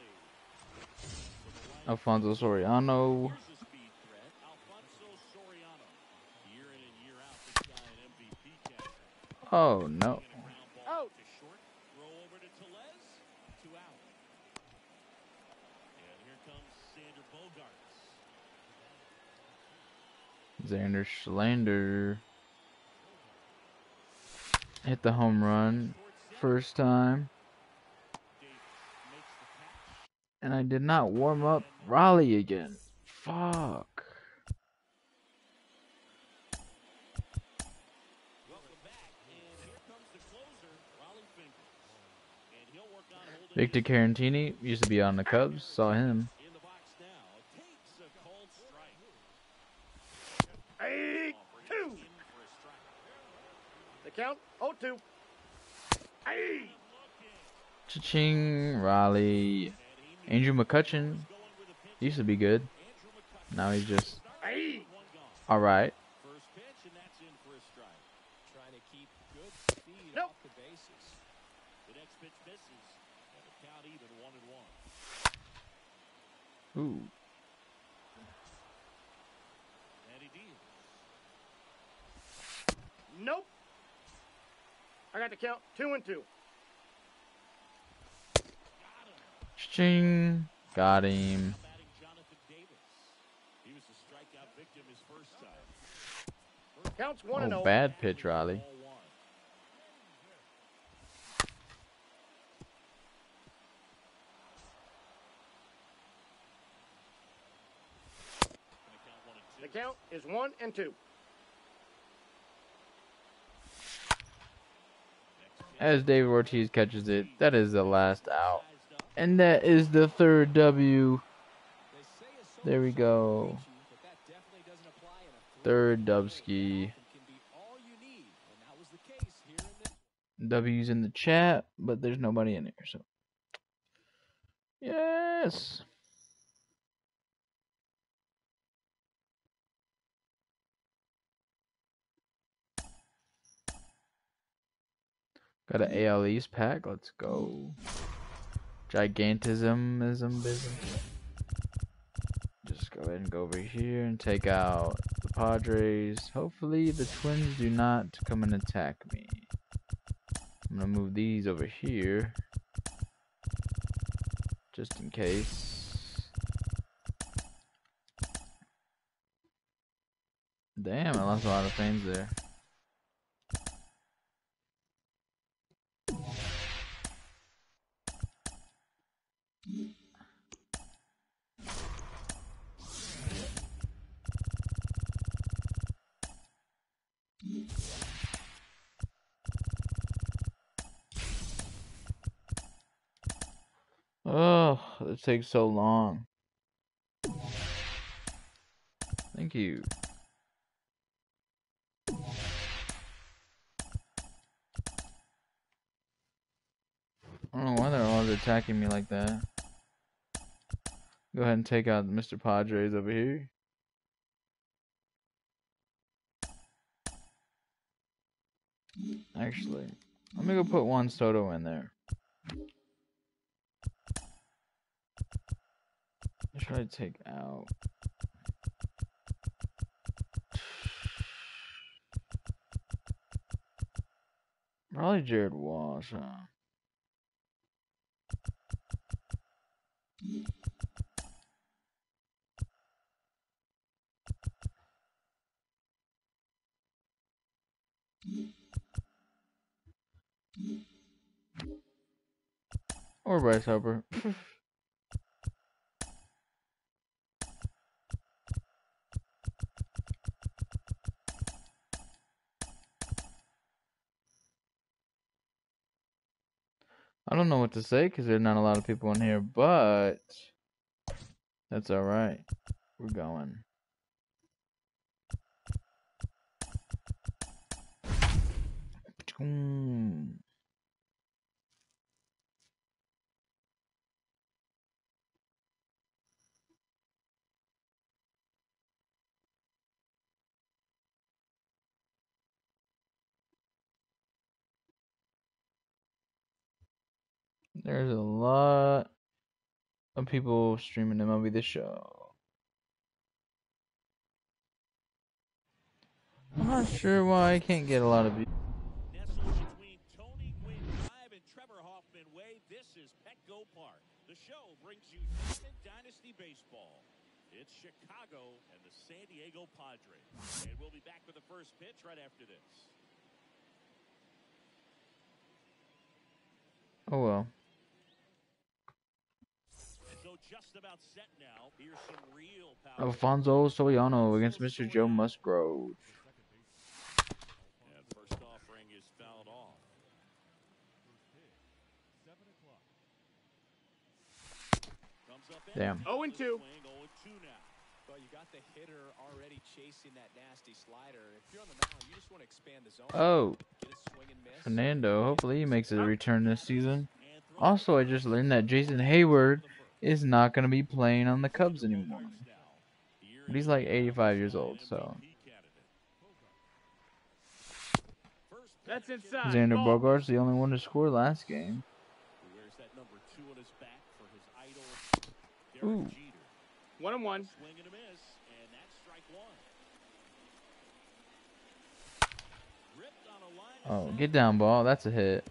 Alfonso Soriano. Oh, a speed threat, Alfonso Soriano. Year in and year out, this guy an MVP candidate. Oh, no. Ground ball to short, throw over to Tellez, two out. And here comes Xander Bogaerts. Xander Schlander. Hit the home run first time. And I did not warm up Rollie again. Fuck. Victor Caratini used to be on the Cubs. Saw him. in the box now. Takes a cold strike. Eight, two. In for a strike. The count, 0-2. Hey! Cha-ching, Rollie. Andrew McCutchen used to be good. Now he's just good speed Nope. Ooh. Nope. I got the count, 2 and 2. Cha-ching. Got him. Batting Jonathan Davis. He was the strikeout victim his first time. Counts 1 and Oh, bad pitch, Rollie. Ball one. Gonna count one and The count is 1 and 2. As David Ortiz catches it, that is the last out. And that is the third W. There we go. Third this W's in the chat, but there's nobody in here, so. Yes. Got an AL East pack. Let's go. Gigantismism business. Just go ahead and go over here and take out the Padres. Hopefully the Twins do not come and attack me. I'm gonna move these over here. Just in case. Damn, I lost a lot of frames there. Oh, it takes so long. Thank you. I don't know why they're always attacking me like that. Go ahead and take out Mr. Padres over here. Actually, let me go put Juan Soto in there. Should I take out? Probably Jared Walsh, huh? Or Bryce Harper. I don't know what to say because there's not a lot of people in here, but that's all right. We're going. Mm. There's a lot of people streaming MLB The Show. I'm not sure why I can't get a lot of views. The show brings you Dynasty Baseball. It's Chicago and the San Diego Padres. And we'll be back with the first pitch right after this. Oh well. And so just about set now. Here's some real power. Alfonso Soriano against Mr. Joe Musgrove. And first offering is fouled off. Comes up Damn. empty. 0 and 2. Swing, 0 and 2 now. Well, you got the hitter already chasing that nasty slider. If you're on the mound, you just want to expand the zone. Oh, Get a swing and miss. Fernando. Hopefully he makes a return this season. Also, I just learned that Jason Heyward is not going to be playing on the Cubs anymore. But he's like 85 years old, so. That's inside. Xander. Bogaerts the only one to score last game. He wears that number two on his back for his idol, Derek Ooh. One and one. Swing and a miss, and that's strike one. Ripped on a line of Oh, get down, ball. That's a hit.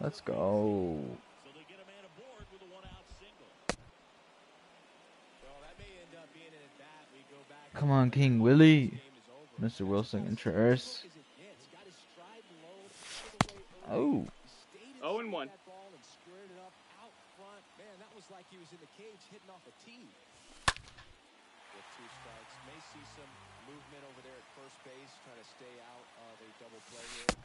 Let's go. So they get a man aboard with a one-out single. Well, that may end up being an at-bat. We go back Come on, King Willie. game is over. Mr. Wilson and As it gets, got his stride low, put it away Oh. early. He stayed Oh, and one. that ball and squared it up out front. Man, that was like he was in the cage hitting off a tee. With two strikes, may see some movement over there at first base, trying to stay out of a double play here.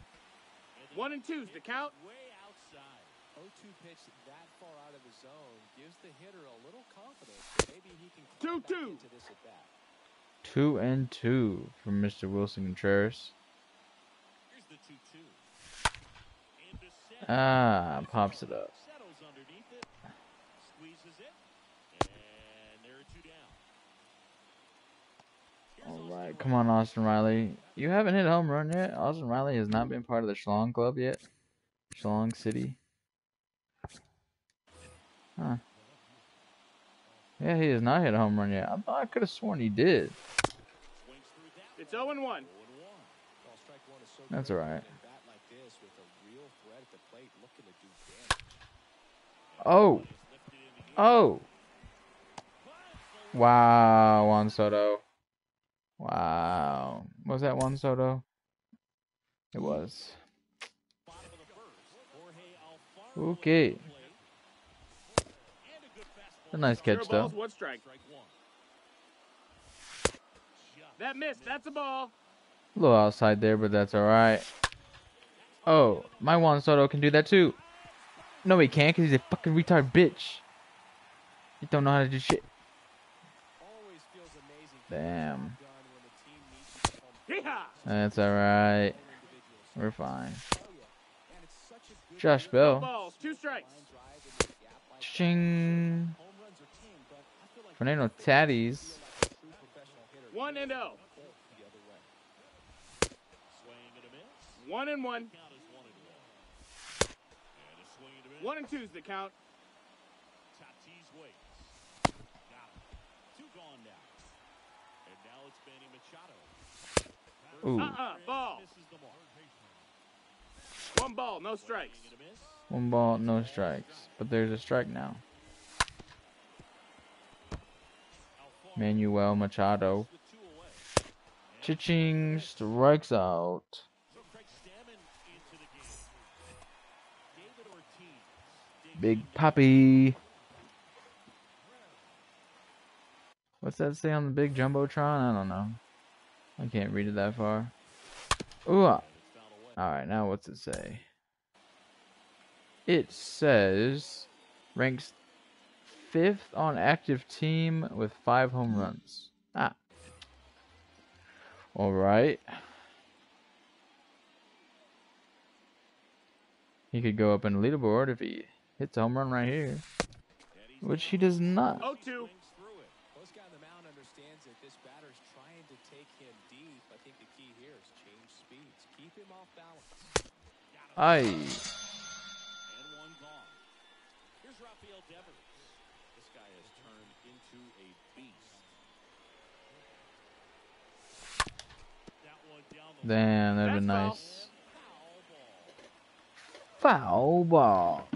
One and two's the count. Way outside. 0-2 pitch that far out of the zone gives the hitter a little confidence. Maybe he can climb back 2-2. into this at bat. Two and two from Mr. Willson Contreras. Here's the 2-2. Into. Ah, pops it up. Settles underneath it. Squeezes it. And there are two down. Here's All Austin right, come on, Austin Riley. You haven't hit home run yet. Austin Riley has not been part of the Schlong Club yet. Schlong City. Huh. Yeah, he has not hit a home run yet. I thought I could have sworn he did. Swings through that It's 0 and 1. 0 and 1. Well, strike one is so That's all right. at a bat like this with a real threat at the plate looking to do damage. Oh, Is lifted in the air. oh. Wow, Juan Soto. Wow. Was that Juan Soto? It was. Bottom of the first. Jorge Alfaro Okay. at the plate. And a good fastball. A nice catch, balls, though. one strike. Strike one. That missed. That's a ball. A little outside there, but that's alright. Oh, my Juan Soto can do that too. No, he can't because he's a fucking retard bitch. He don't know how to do shit. Always feels amazing. Damn. Done when the team needs you to come Yeehaw! That's alright. We're fine. Oh, yeah. And it's such a good Josh hitter. Bell. balls, Fernando Tatis. a true professional hitter. One and oh. Both the other way. swing and a miss. One and one. One and one. And a swing and a miss. One and two's the count. Tatis waits. Two gone now. And now it's Manny Machado. Ooh. Uh-uh, ball. Misses the mark. One ball, no strikes. Swing and a miss. One ball, no strikes. But there's a strike now. Manuel Machado. Chiching strikes out. Big. Poppy. What's that say on the big jumbotron? I don't know. I can't read it that far. Ooh. ah. And it's fouled away. All right, now what's it say? It says ranks fifth on active team with five home runs. Ah. All right. He could go up in the leaderboard if he hits a home run right here, which he does not. Oh, two. Swings through it. This guy on the mound understands that this batter's trying to take him deep. I think the key here is change speeds. Keep him off balance. Aye. And one gone. Here's Rafael Devers. This guy has turned into a beast. That one down the Damn, that'd be That's nice. foul ball. Foul ball.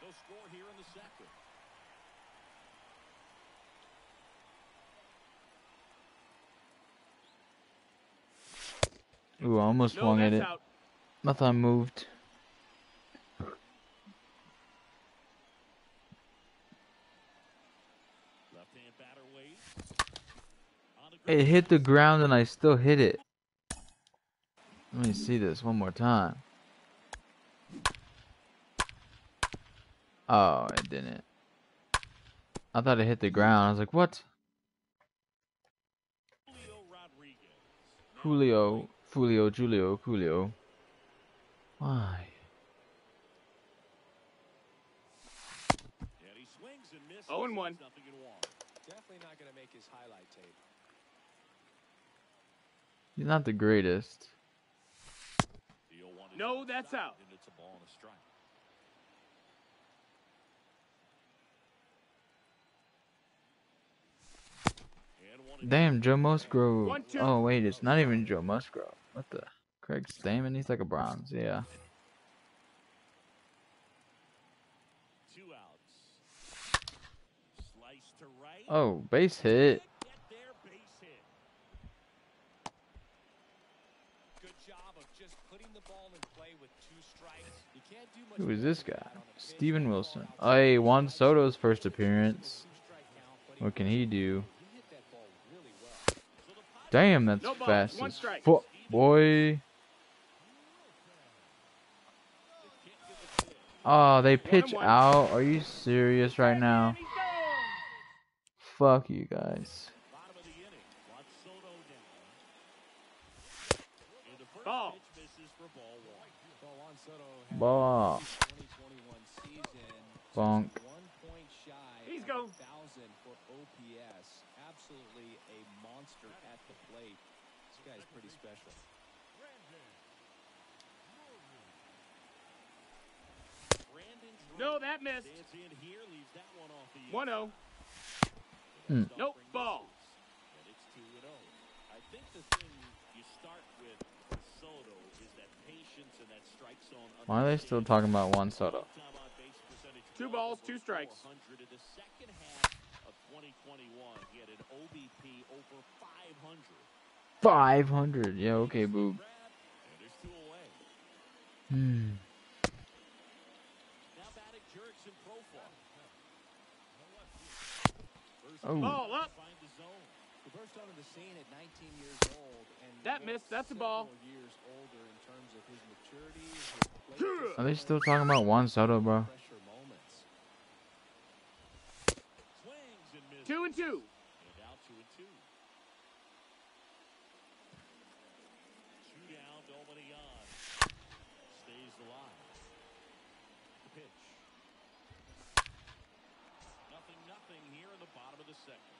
No score here in the second. Ooh, I almost No, swung at it. out. Nothing moved. Left-hand batter waits. On the It hit the ground and I still hit it. Let me see this one more time. Oh, it didn't. I thought it hit the ground. I was like, what? Julio Julio, Julio, Julio, Julio. Why? And he swings and misses. Oh, and one. It's Nothing in one. Definitely not going to make his highlight tape. He's not the greatest. The 0-1 is No, that's out. And it's a ball and a strike. And one again. Damn, Joe Musgrove. One. Oh, wait, it's not even Joe Musgrove. What the? Craig Stammen? He's like a bronze, yeah. Two outs. Slice to right. Oh, base hit. Get there, base hit. Good job of just putting the ball in play with two strikes. You can't do much Who is this guy? that on a pitch Steven ball Wilson. outside. Hey, Juan Soto's first appearance. Two-strike count, but he- What can he do? He hit that ball really well. So the Padres Damn, that's No fast as fuck, boy. can't give a pitch. Oh, they pitch out. Are you serious right now? And he's gone. Fuck you guys. Bottom of the inning. Juan Soto down. And the first Ball. pitch misses for ball one. Well, Juan Soto had Ball. a 2021 season. Bonk. just One point shy He's of go. 1,000 for OPS. Absolutely a monster at the plate. This guy's pretty special. No, that missed. stands in here, leaves that one off the 1 0. Hmm. Nope, ball. And it's 2 and 0. I think the thing you start with Soto is that patience and that strike zone. Why are they still talking about Juan Soto? Time on base percentage Two balls, two strikes. 400. In the second half of 2021, he had an OBP over 500. 500. Yeah, okay, boob. Grab, and there's two away. Hmm. Now batting Jurickson Profar. First Oh. pitch, Ball up. Find the zone. He burst onto the scene at 19 years old. And That looks missed. That's a ball. several years older in terms of his maturity. His plate Are they still discipline, talking about Juan Soto, bro? pressure moments. Swings and misses. 2 and 2. And out two and two. Two down, nobody on. Stays alive. The pitch. Nothing, nothing here in the bottom of the second.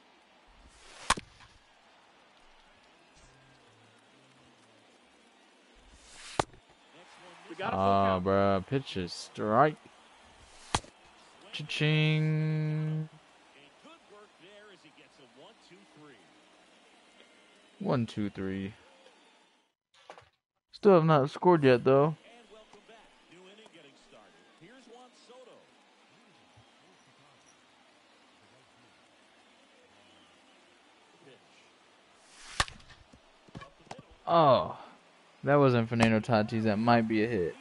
Next one We missed. got a full ah, Oh, bro. Pitch is strike. Cha-ching. And good work there as he gets a one, two, three. One, two, three. Still have not scored yet, though. And welcome back. New inning getting started. Here's Juan Soto. Pitch. Up the middle. Oh. That wasn't Fernando Tatis. That might be a hit.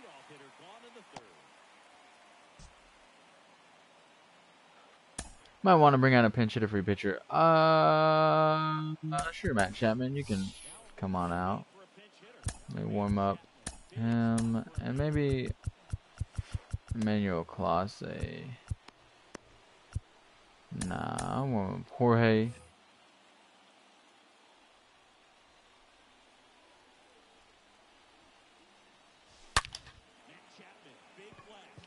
Might want to bring out a pinch hitter free pitcher. Uh, sure, Matt Chapman. You can come on out. Let warm up him and maybe Emmanuel Clase. Nah, I want Jorge.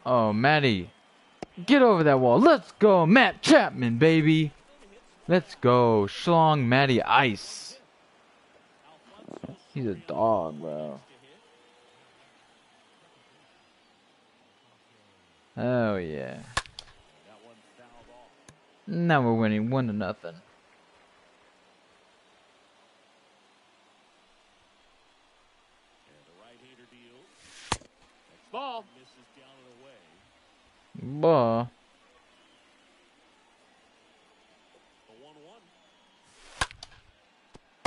Oh, Matty. Get over that wall. Let's go, Matt Chapman, baby. Let's go. Schlong Matty Ice. He's a dog, bro. Oh, yeah. Now we're winning one to nothing. Ball. Bah.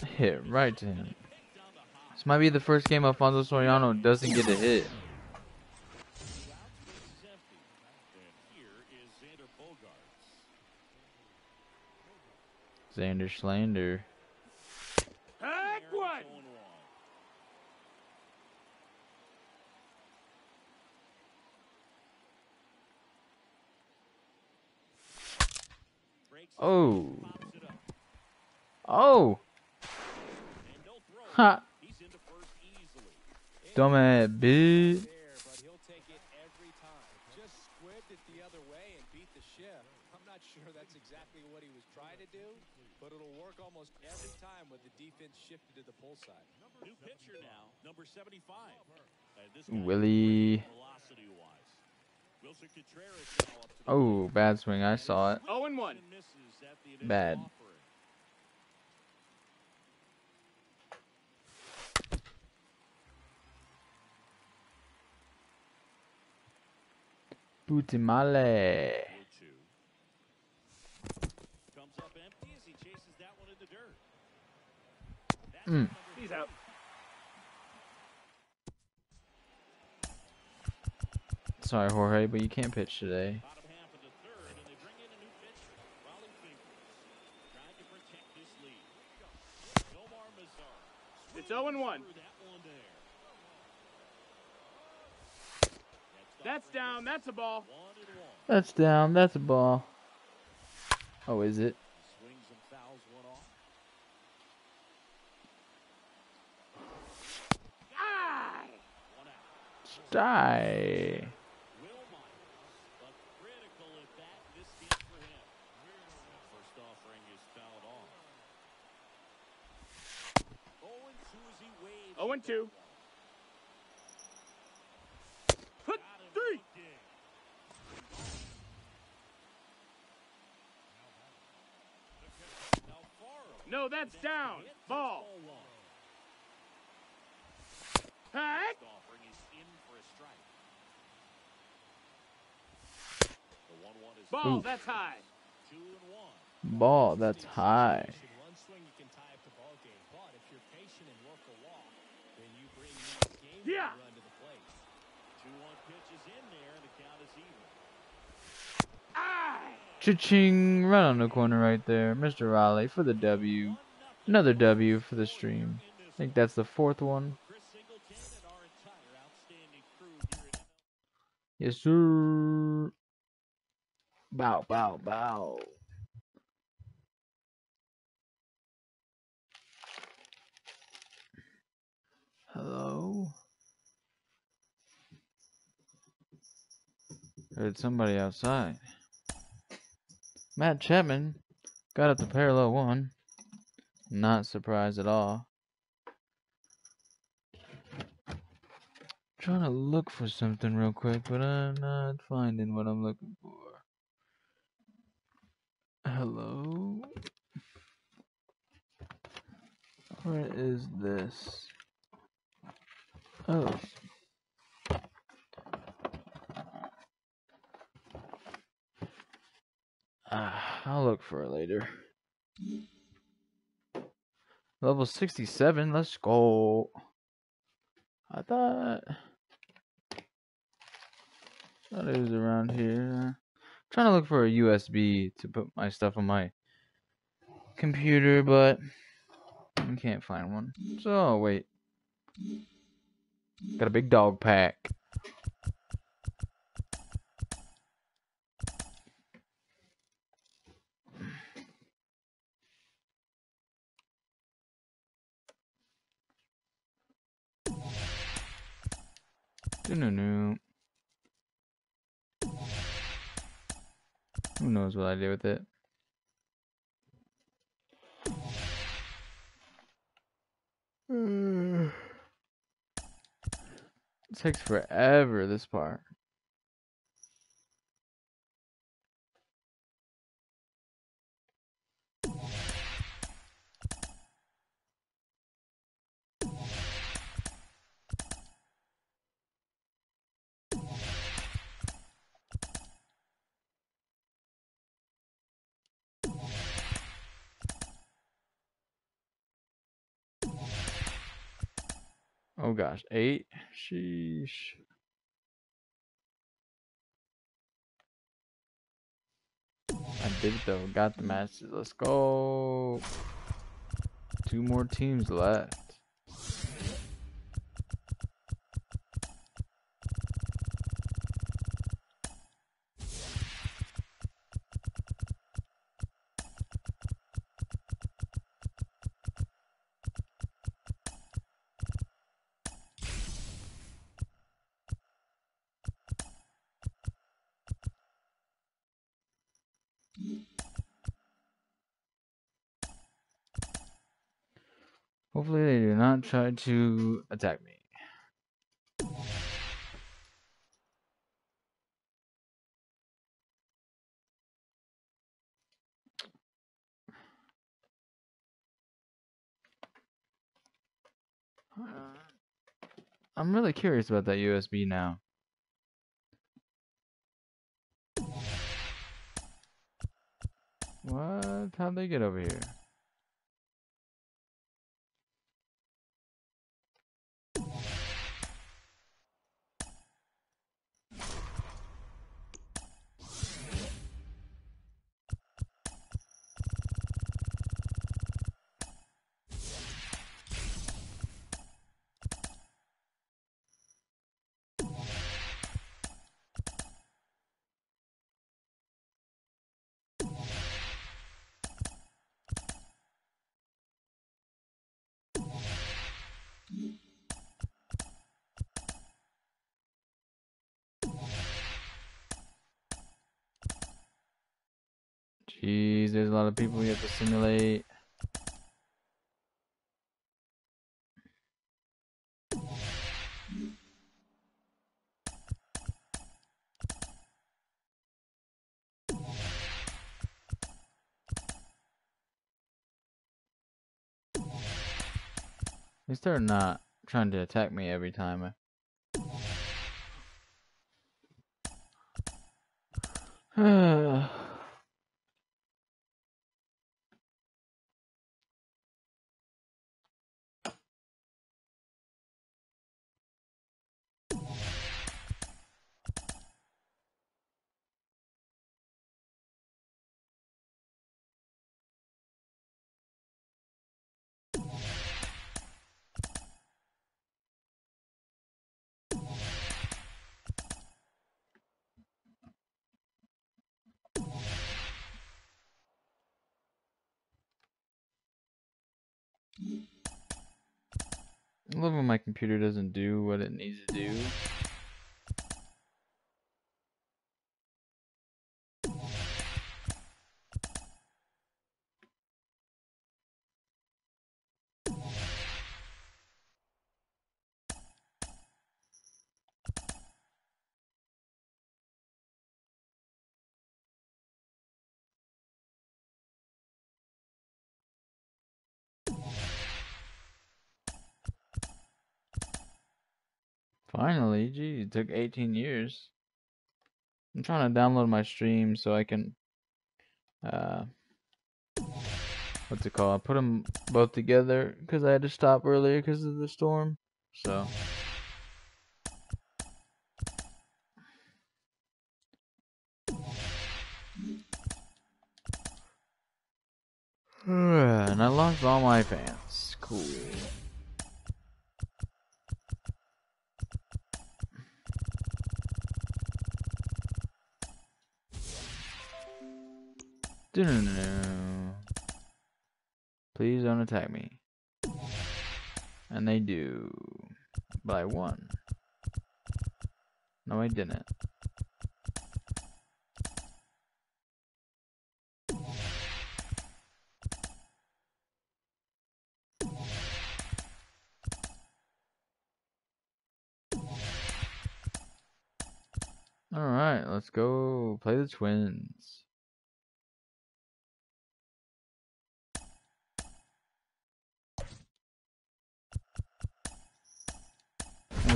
Hit right to him. This might be the first game Alfonso Soriano doesn't get a hit. Xander Schlander. Heck one. Oh. Oh. Ha. Dumbass bitch. There, but he'll take it every time. Just squibbed it the other way and beat the shift. I'm not sure that's exactly what he was trying to do, but it'll work almost every time with the defense shifted to the pull side. New pitcher now, number 75. And this guy Willie. velocity-wise. Oh, bad swing. I saw it. 0 and 1. and misses at the initial Bad. offering. Butimale. Two. Comes up empty as he chases that one in the dirt. That's Mm. number He's out. Sorry, Jorge, but you can't pitch today. Bottom half of the third, and they bring in a new pitcher, Rollie Fingers. Trying to protect this lead. Nomar Mazar. It's 0 and 1. Threw that one there. That's down. That's a ball. One and one. That's down. That's a ball. Oh, is it? Swings and fouls one off. One out. Die. Wil Myers, a critical at bat in this game for him. First offering is fouled off. 0 and 2 as he waves. 0 and 2. Hut, Got him three. hooked in. Alfaro No, that's down. Ball. ball. Heck. First offering is in for a strike. The 1-1 is Ball. That's high. two and one. Ball. That's high. One swing you can tie up the ball game, but if you're patient and work a walk, then you bring the game Yeah. run to the plate. 2-1 pitch is in there, and the count is even. Cha-ching! Right on the corner right there. Mr. Riley for the W. Another W for the stream. I think that's the fourth one. Chris Singleton and our entire outstanding crew here at Yes, sir. Bow, bow, bow. Hello? Heard somebody outside. Matt Chapman got up to parallel one. Not surprised at all. Trying to look for something real quick, but I'm not finding what I'm looking for. Hello? Where is this? Oh. Ah, I'll look for it later. Level 67, let's go. I thought, thought it was around here. trying to look for a USB to put my stuff on my computer, but I can't find one. So, wait. Got a big dog pack. Doo-noo-noo. Who knows what I did with it? it takes forever, this part. Oh gosh, eight? Sheesh. I did it though, got the matches. Let's go. Two more teams left. Hopefully they do not try to attack me. Uh, I'm really curious about that USB now. What? How'd they get over here? Jeez, there's a lot of people we have to simulate. At least they're not trying to attack me every time. I... I love when my computer doesn't do what it needs to do. Finally, geez, it took 18 years. I'm trying to download my stream so I can, uh, what's it called? I put them both together because I had to stop earlier because of the storm. So. and I lost all my fans. Cool. Please don't attack me. And they do. By one. No, I didn't. Alright, let's go play the Twins.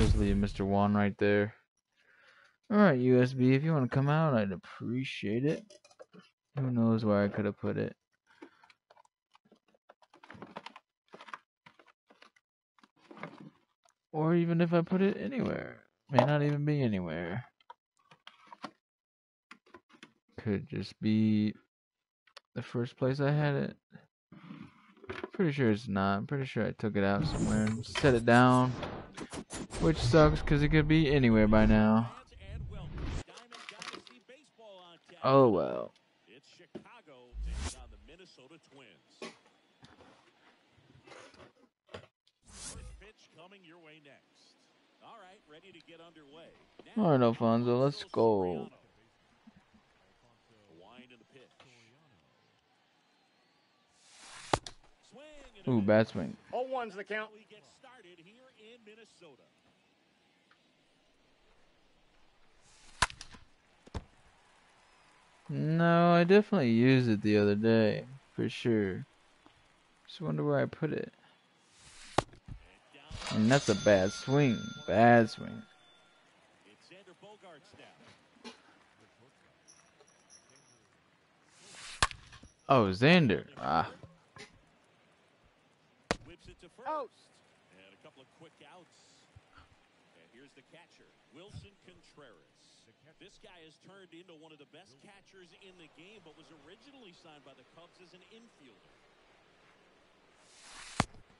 Just leave Mr. Juan right there. Alright, USB, if you want to come out, I'd appreciate it. Who knows where I could have put it. Or even if I put it anywhere. May not even be anywhere. Could just be the first place I had it. Pretty sure it's not. I'm pretty sure I took it out somewhere and set it down. Which sucks because it could be anywhere by now. Oh well. It's Chicago on the Minnesota Twins. Pitch coming your way next. All right, ready to get underway. Alright, Alfonso, let's go. Ooh, swing. 0 1's the count. We get started here in Minnesota. No, I definitely used it the other day. For sure. Just wonder where I put it. And that's a bad swing. Bad swing. It's Xander Bogaerts now. Oh, Xander. Ah. Whips it to first. Out. And a couple of quick outs. And here's the catcher, Willson Contreras. This guy has turned into one of the best catchers in the game, but was originally signed by the Cubs as an infielder.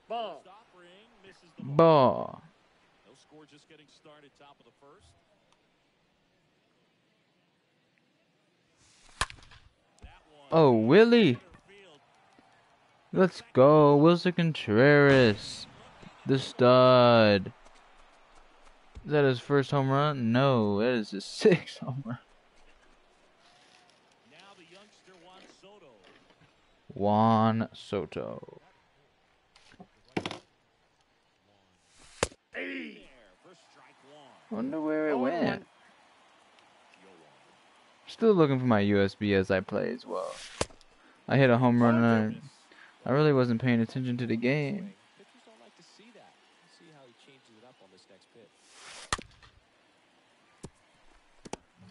Ball. Stop ring, misses the ball. Ball. No score, just getting started, top of the first. That one Oh, Willie. Let's go. Willson Contreras. The stud. Is that his first home run? No, that is his sixth home run. Now the youngster Juan Soto. Juan Soto. There for strike one. Wonder where it went. Still looking for my USB as I play as well. I hit a home run and I, I really wasn't paying attention to the game. Pitchers don't like to see that. Let's see how he changes it up on this next pitch.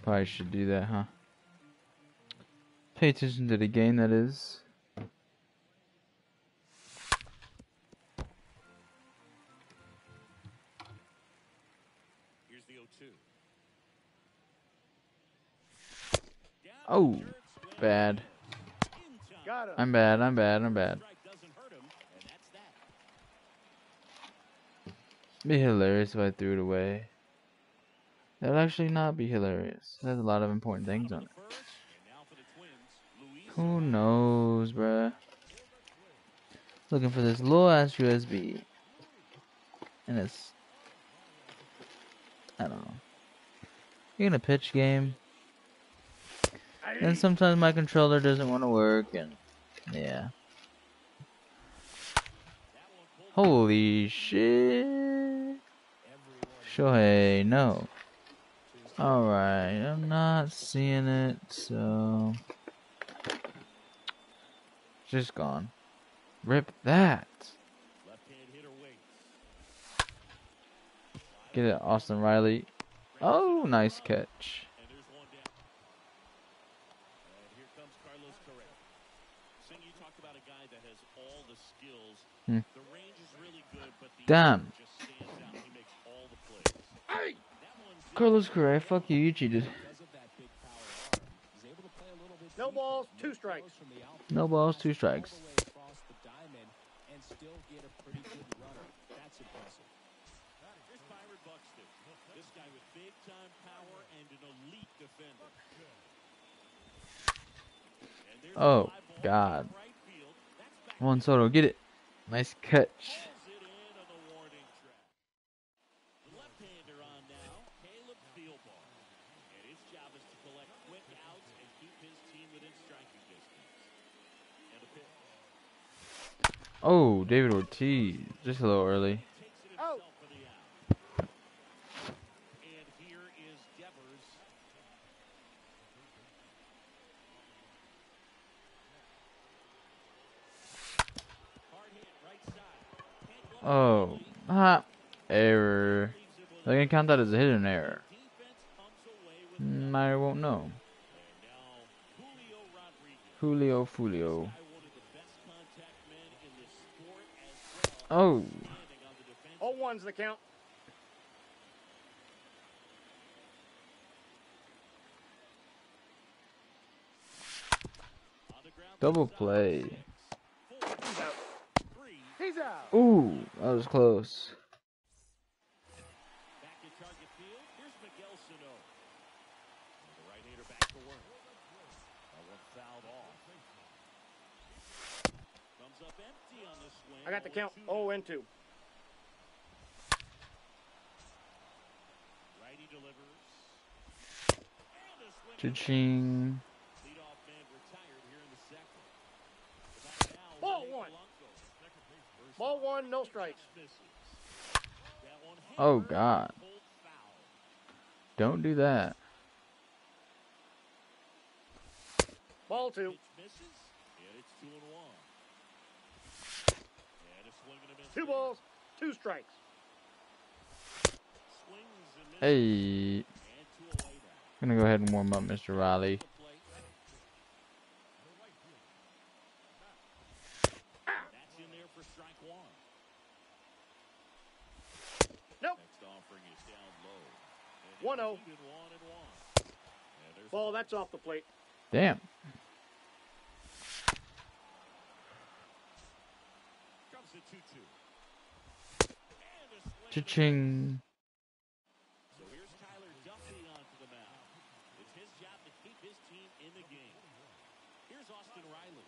Probably should do that, huh? Pay attention to the game, that is. Here's the 0-2. Oh, the third, swing bad. in time. Got him. I'm bad, I'm bad, I'm bad. Strike doesn't hurt him, and that's that. Be hilarious if I threw it away. That'd actually not be hilarious. There's a lot of important things on it. Who knows, bruh? Looking for this little ass USB. And it's. I don't know. You're in a pitch game. And sometimes my controller doesn't want to work, and. Yeah. Holy shit. Shohei, no. Alright, I'm not seeing it, so. Just gone. Rip that. Get it, Austin Riley. Oh, nice catch. Hmm. Damn. effort just stands out. He makes all the plays. That one's in. Carlos Correa, fuck you, you cheated. Because of that big power arm, he's able to play a little bit No balls, two strikes. close from the outfield No balls, two strikes. Oh, God. and Soto, get it. Nice good runner. That's impressive. Here's Byron Buxton. This guy with big time power and an elite defender. And there's the Oh, fly ball God. to right field. That's back Juan Soto, get it. Nice catch. Pulls it in on the warning track. The left-hander on now, Caleb Thielbar. And his job is to collect quick outs and keep his team within striking distance. And a pitch. Oh, David Ortiz. Just a little early. Takes it himself for the out. And here is Devers. Hard hit, right side. Oh, ah, error. They can count that as a hit and error. Defense comes away with Mm, I won't know. Julio Fulio. Guy, one of the best contact men in the sport as well. Oh, Standing on the defensive Oh, one's the count. on the ground. double play. He's out. Three. He's out. Ooh, that was close. Back at target field. Here's Miguel Sano. And the right-hander back to work. That one fouled off. Comes up empty on this swing. I got the count. 0-2. Oh and two. Righty delivers. And a swing. Cha-ching. Leadoff man retired here in the second. Ball one. Ball one, no strikes. misses. That oh, one Oh, hammered, God. Don't do that. Ball two. Pitch misses, and it's two and one. And a swing and a miss. Two balls, two strikes. Swings and misses, Hey, and two away now. gonna go ahead and warm up Mr. Riley. The plate. That's in there for strike one. Nope. Next offering is down low. And One oh. even one and one. And there's Ball, that's off the plate. Damn. Comes the 2-2. And a swing. Cha-ching. So here's Tyler Duffey onto the mound. It's his job to keep his team in the game. Here's Austin Riley.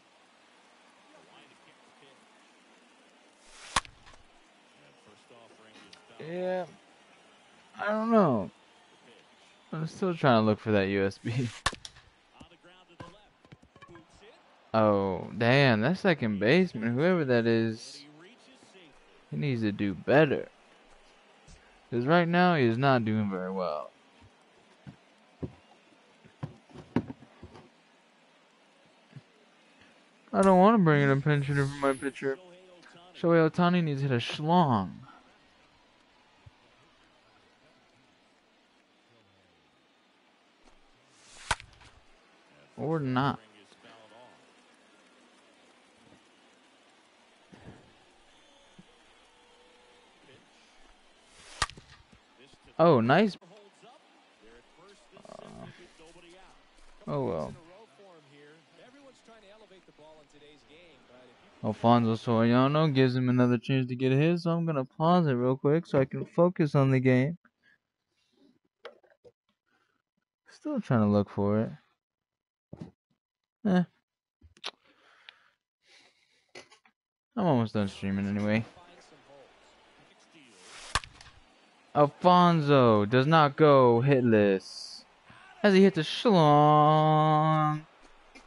The line to kick the pitch. And first offering is fouled. Yeah. I don't know. I'm still trying to look for that USB. On the ground to the left. Boots it. Oh, damn, that second baseman, whoever that And is, he reaches safely. he needs to do better. Because right now, he is not doing very well. I don't want to bring in a hitter for my pitcher. Shohei Ohtani needs to hit a schlong. Or not. Offering is fouled off. Pitch. This to Oh, nice. holds up. They're at first and second with nobody out. Oh, well. In a row for him here. Everyone's trying to elevate the ball in today's nice. but if you Alfonso Soriano gives him another chance to get his, so I'm going to pause it real quick so I can focus on the game. Still trying to look for it. Eh. I'm almost done streaming anyway. find some holes. Steals. Alfonso does not go hitless. As he hits a schlong.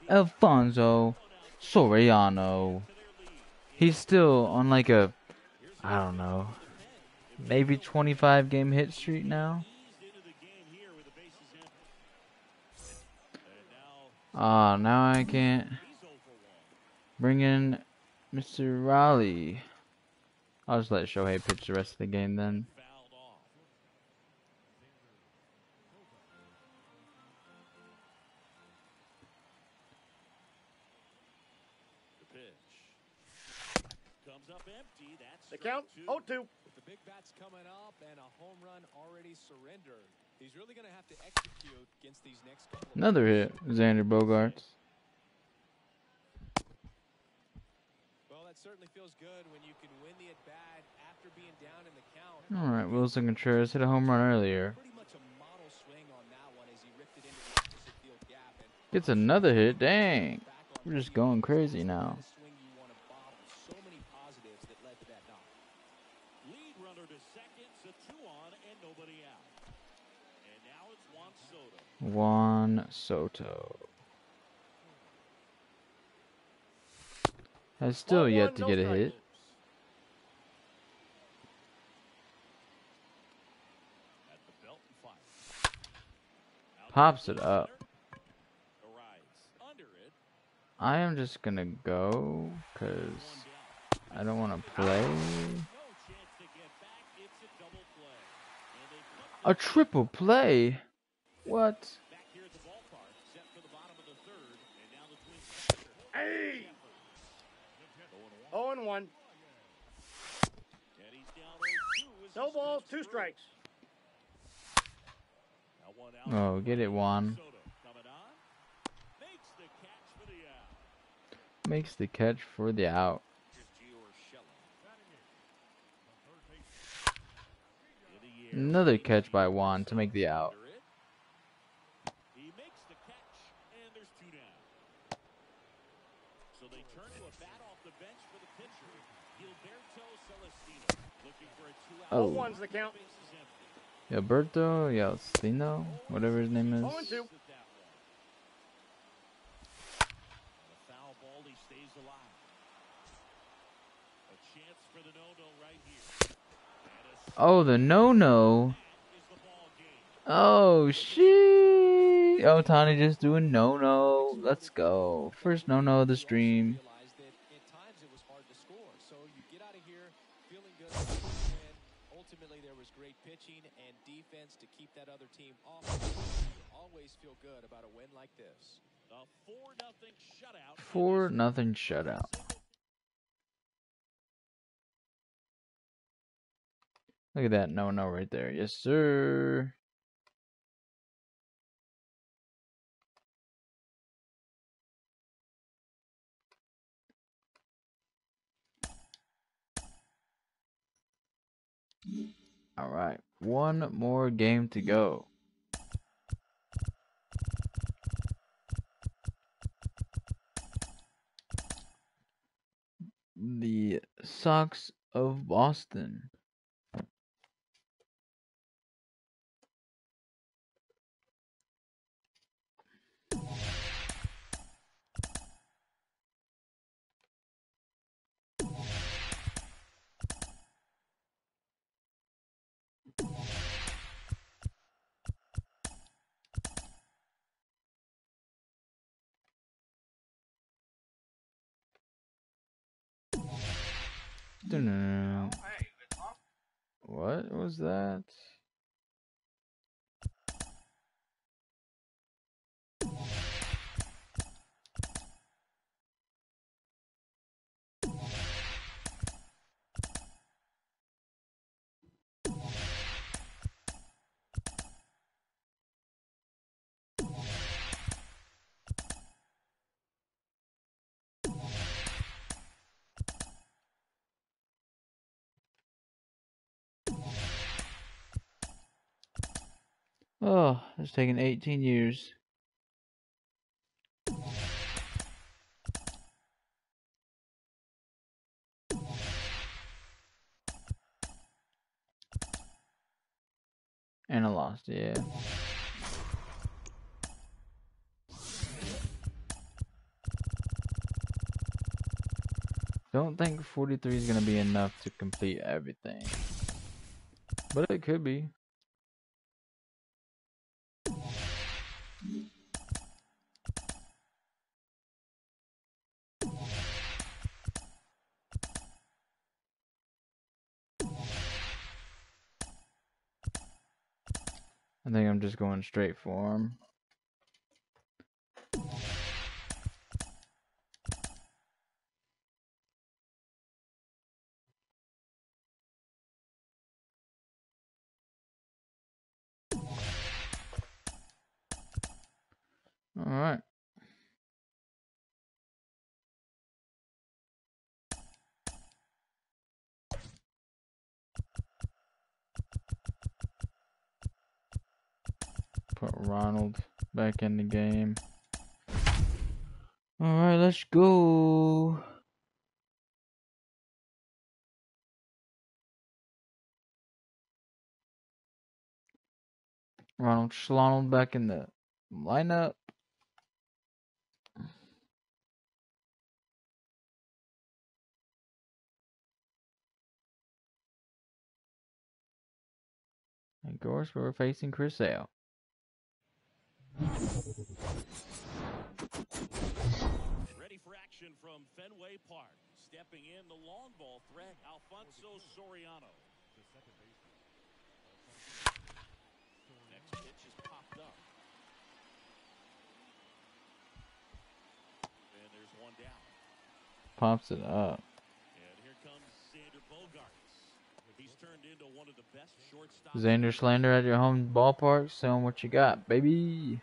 Alfonso Soriano. He's still on like a, I don't know, maybe 25 game hit streak now. Empty. And now Ah, I can't bring in Mr. Rollie. I'll just let Shohei pitch the rest of the game then. Count. two. Oh two. With the big bats coming up and a home run already surrendered, he's really going to have to execute against these next couple Another hit, Xander Bogaerts. Well, that certainly feels good when you can win the at bat after being down in the count. All right, Willson Contreras hit a home run earlier. Pretty much a model swing on that one as he ripped it into the opposite field gap and Gets another hit. Dang. back on We're just going crazy now. kind of swing you want to bottle. So many positives that led to that knock. Lead runner to second, so two on and nobody out. And now it's Juan Soto. Juan Soto has still yet to get a hit. At the belt and fire. Out Pops it up. Arrives under it. I am just gonna go because I don't want to play. No chance to get back. It's a double play. And they come A triple play? What? back here at the ballpark, set for the bottom of the third. And now the Twins. Hey! 0 and 1. And he's down 0-2 No balls, two strikes. Now one out. Oh, get it, Juan. Soto coming on. Makes the catch for the out. Makes the catch for the out. Here's Gio Urshela. In the air. Another catch by Juan to make the out. Under it. He makes the catch, and there's two down. So they turn to a bat off the bench for the pitcher, Gilberto Celestino, looking for a two-out. Oh. 1's the count. Base is empty. Alberto Yalcino, whatever his name is. 0 and 2. At that one. On a foul ball, he stays alive. A chance for the no-no right here. And a Oh, the no-no. is the ball game. Oh, shit. Oh, Tani just doing no-no. Let's go. First no-no of the stream. Realized that at times it was hard to score. So you get out of here feeling good about the win. Ultimately, there was great pitching and defense to keep that other team off. You always feel good about a win like this. A 4-0 shutout. Four nothing shutout. Look at that no-no right there. Yes, sir. All right, one more game to go. The Sox of Boston. What was that? Oh, it's taken 18 years. And I lost, yeah. Don't think 43 is going to be enough to complete everything. But it could be. I think I'm just going straight for him. All right. Ronald back in the game. Alright, let's go. Ronald Schlonald back in the lineup. And Of course, we're facing Chris Sale. Action from Fenway Park. Stepping in the long ball threat, Alfonso Soriano. Next pitch is popped up. And there's one down. Pops it up. And here comes Xander Bogaerts. He's turned into one of the best shortstops. Xander Slander at your home ballpark. Show 'em what you got, baby.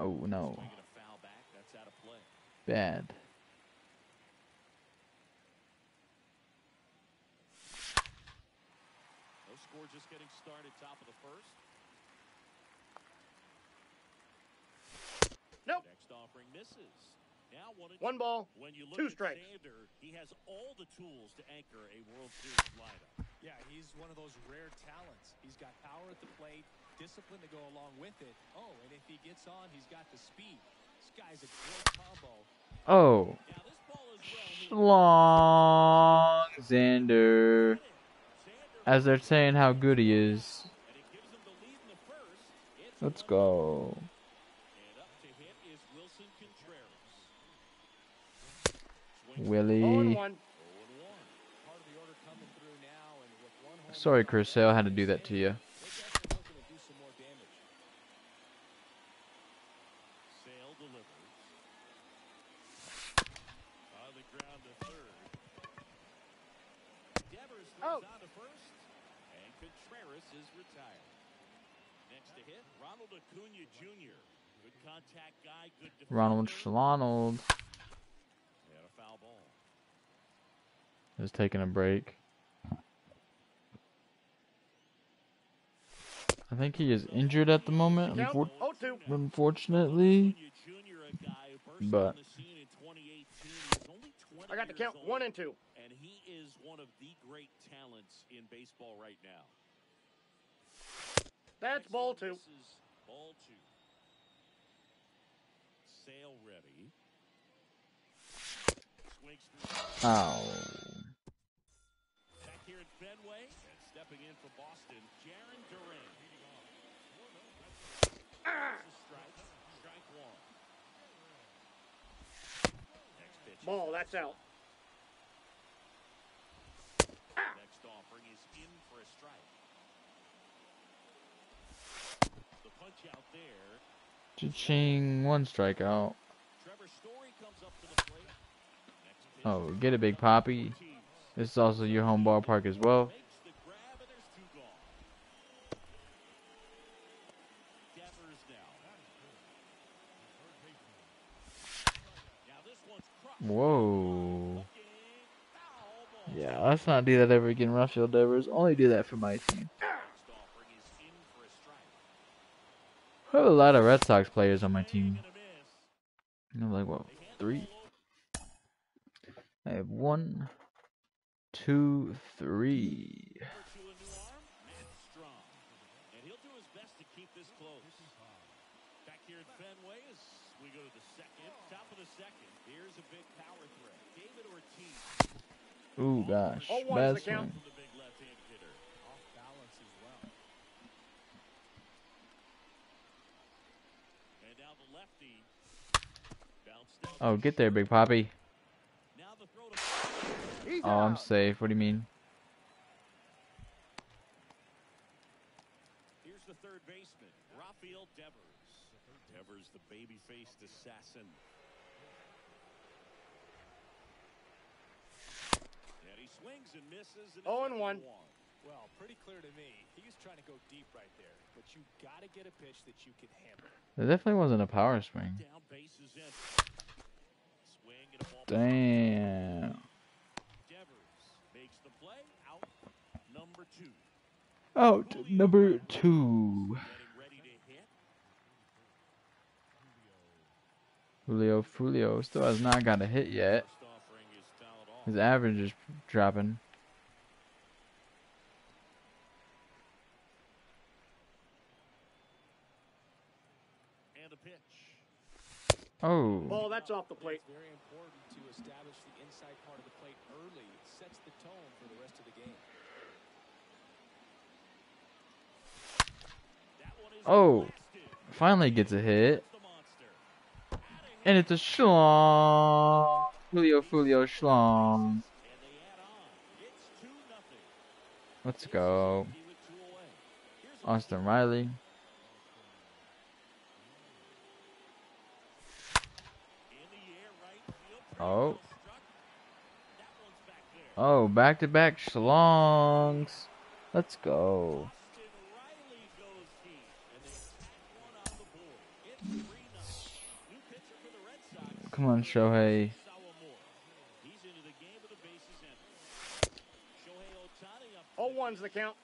Oh no, Swinging a foul back. That's out of play. Bad. No score just getting started. Top of the first. Nope. Next offering misses. Now one, One ball. When you look two strikes. Xander, he has all the tools to anchor a World Series lineup. Yeah, he's one of those rare talents. He's got power at the plate, discipline to go along with it. Oh, and if he gets on, he's got the speed. This guy's a great combo. Oh, Now this ball is well moved. Schlong Xander. As they're saying how good he is. and it gives him the lead in the first. It's Let's go. And up to hit is Willson Contreras. Swings Willie. 0 and 1. 0 and 1. Part of the order coming through now, and with one home Sorry, run, Chris Sale, I had to do that to you. They're definitely looking to do some more damage. Sale delivers. On the ground to third. Devers throws Out. on to first. And Contreras is retired. Next to hit, Ronald Acuna Jr. Good contact guy, good defender. Ronald Schlonald And a foul ball. is taking a break. I think he is injured at the moment, unfor- oh, unfortunately. Acuna Jr., a guy who burst But- on the scene in 2018. He's only 20 I got the count 1 and 2. and he is one of the great talents in baseball right now. That's ball 2. Ball two. Sale ready. Swings through. Ow. Back here at Fenway and stepping in for Boston, Jarren Duran. Ah! Strike. Strike one. Next pitch. Ball, that's out. Next offering is in for a strike. The punch out there. Cha-ching, one strikeout. Trevor Story comes up to the plate. Next pitch Oh, get it, Big Poppy. This is also your home ballpark as well. makes the grab and there's two gone. Devers now. Now this one's crushed. Whoa. Looking. Foul ball. Yeah, let's not do that ever again, Rafael Devers. Only do that for my team. Next offering is in for a strike. I have a lot of Red Sox players on my team. I'm like, what, three? I have one, two, three. Number two, a new arm, Matt Strahm. And he'll do his best to keep this close. Back here at Fenway as we go to the second, top of the second. Here's a big power threat. David Ortiz. Ooh, gosh. Oh, one's Bad the count. swing. From the big left-hand hitter. Off balance as well. And now the lefty. Bounced out. Oh, get there, Big Poppy. Now the throw to He's Oh, I'm safe. What do you mean? Here's the third baseman, Rafael Devers. Devers, the baby-faced assassin. And he swings and misses. And it's 0 and 1. Well, pretty clear to me. He was trying to go deep right there, but you got to get a pitch that you can handle. There definitely wasn't a power swing. Down bases in. Swing and a ball. Damn. Devers makes the play out. Number two. Out number two. Getting ready to hit. Julio Fulio still has not got a hit yet. First offering is fouled off. His average is dropping. And a pitch. Oh, Ball, that's off the plate. It's very important to establish the inside part of the plate early. It sets the tone for the rest of the game. That one is Oh. finally gets a hit. And it's a schlong. Julio Fulio schlong. And they add on. It's 2 nothing. Let's go. Austin Riley. Oh. Oh, back to back schlongs. Let's go. Austin Riley goes deep, and they tack one on the board. It's 3-0. New pitcher for the Red Sox. Come on, Shohei. Sawamura. He's into the game with the bases empty. Shohei Ohtani up Oh, one's the count.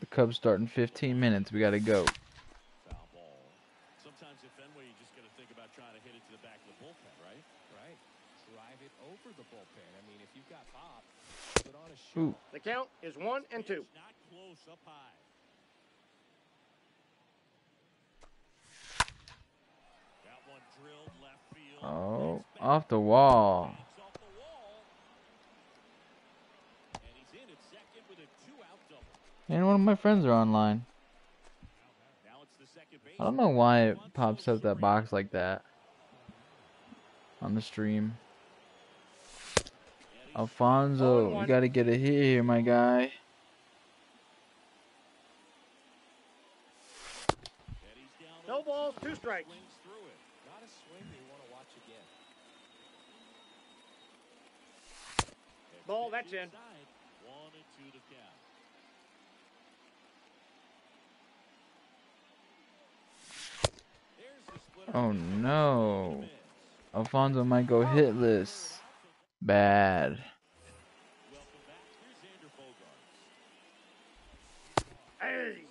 The Cubs start in 15 minutes. We gotta go. foul ball. Sometimes at Fenway, you just got to think about trying to hit it to the back of the bullpen, right? Right. Drive it over the bullpen. I mean, if you've got pop, put on a show. Ooh. The count is one and two. Not close, up high. That one drilled left field. Oh, off the wall. And one of my friends are online. I don't know why it pops up that box like that on the stream. Alfonso, you gotta get a hit here, my guy. No balls, two strikes. Swings through it. Not a swing that you want to watch again. Ball, that's in. One and two to count. There's the splitter. Oh no. Alfonso might go hitless. Bad. Welcome back. Here's Xander Bogaerts. Hey!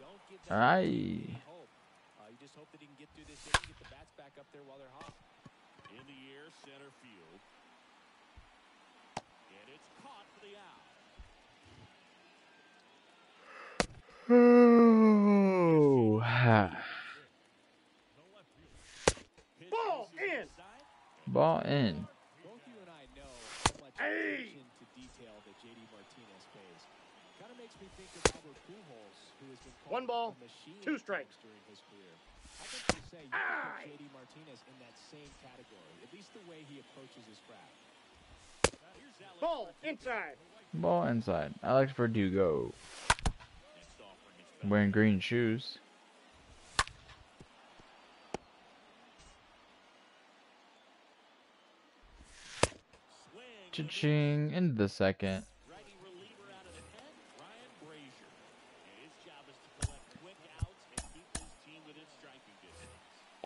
Don't give that Aye. hope. Uh, you just hope that he can get through this inning, get the bats back up there while they're hot. In the air, center field. And it's caught for the out. Oh. Ball in. Ball in. Both you and I know how much Hey! attention to detail that JD Martinez pays. Kind of makes me think of Albert Pujols, who has been called One ball, two strikes. during his career. I think you say you can put JD Martinez in that same category, at least the way he approaches his craft. Uh, here's Alex Ball, inside. Ball inside. Alex Verdugo. Next offering is foul. Wearing green shoes. Swing. Cha-ching. Into the second. Righty reliever out of the pen, Ryan Brasier. And his job is to collect quick outs and keep his team within striking distance. Gotta warm up Mr. Riley. For Bogaerts now. And he deals. Aye. Foul ball. Well, he got challenged with a good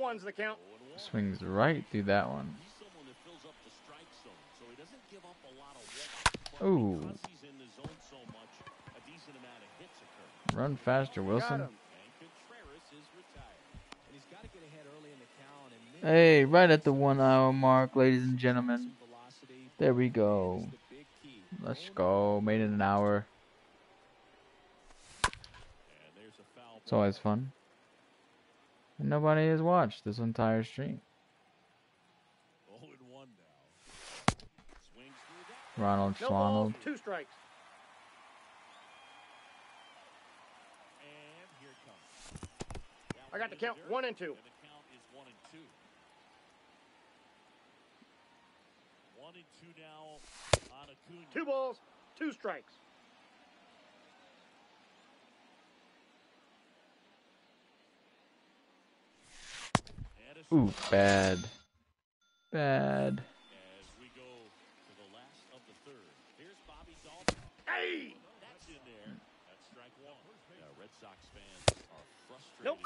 And he's got to get ahead early in the count and maybe Hey, right at the one hour mark, ladies and gentlemen. There we go. is the big key. Let's go. Made it an hour. And there's a foul It's always fun. And nobody has watched this entire stream. Ronald no two strikes. I got the count one and two. One and two. One and two now Two balls, two strikes. Sox fans are frustrated. Nope.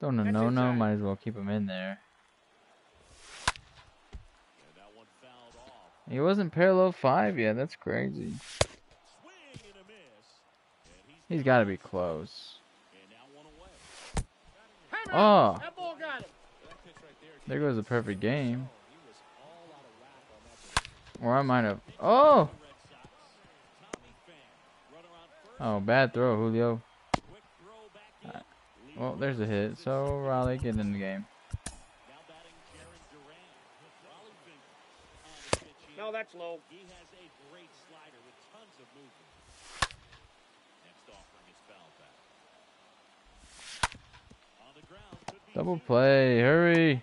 Don't know, no, no. Might as well keep him in there. And that one fouled off. He wasn't parallel five yet. That's crazy. Swing and a miss. And he's He's got to be close. And now one away. Hammer! Oh. There. Goes a perfect game. He was all out of whack on that position. Or I might have. Oh! Red Sox. Tommy Pham. Runner on first. Oh, bad throw, Julio. Quick throw back in. Well, there's a hit. So Rollie get in the game. Now batting Jarren Duran. Rollie Fink on the pitch here. No, that's low. He has a great slider with tons of movement. Next offering is foul back. On the ground, could be Double play. Hurry.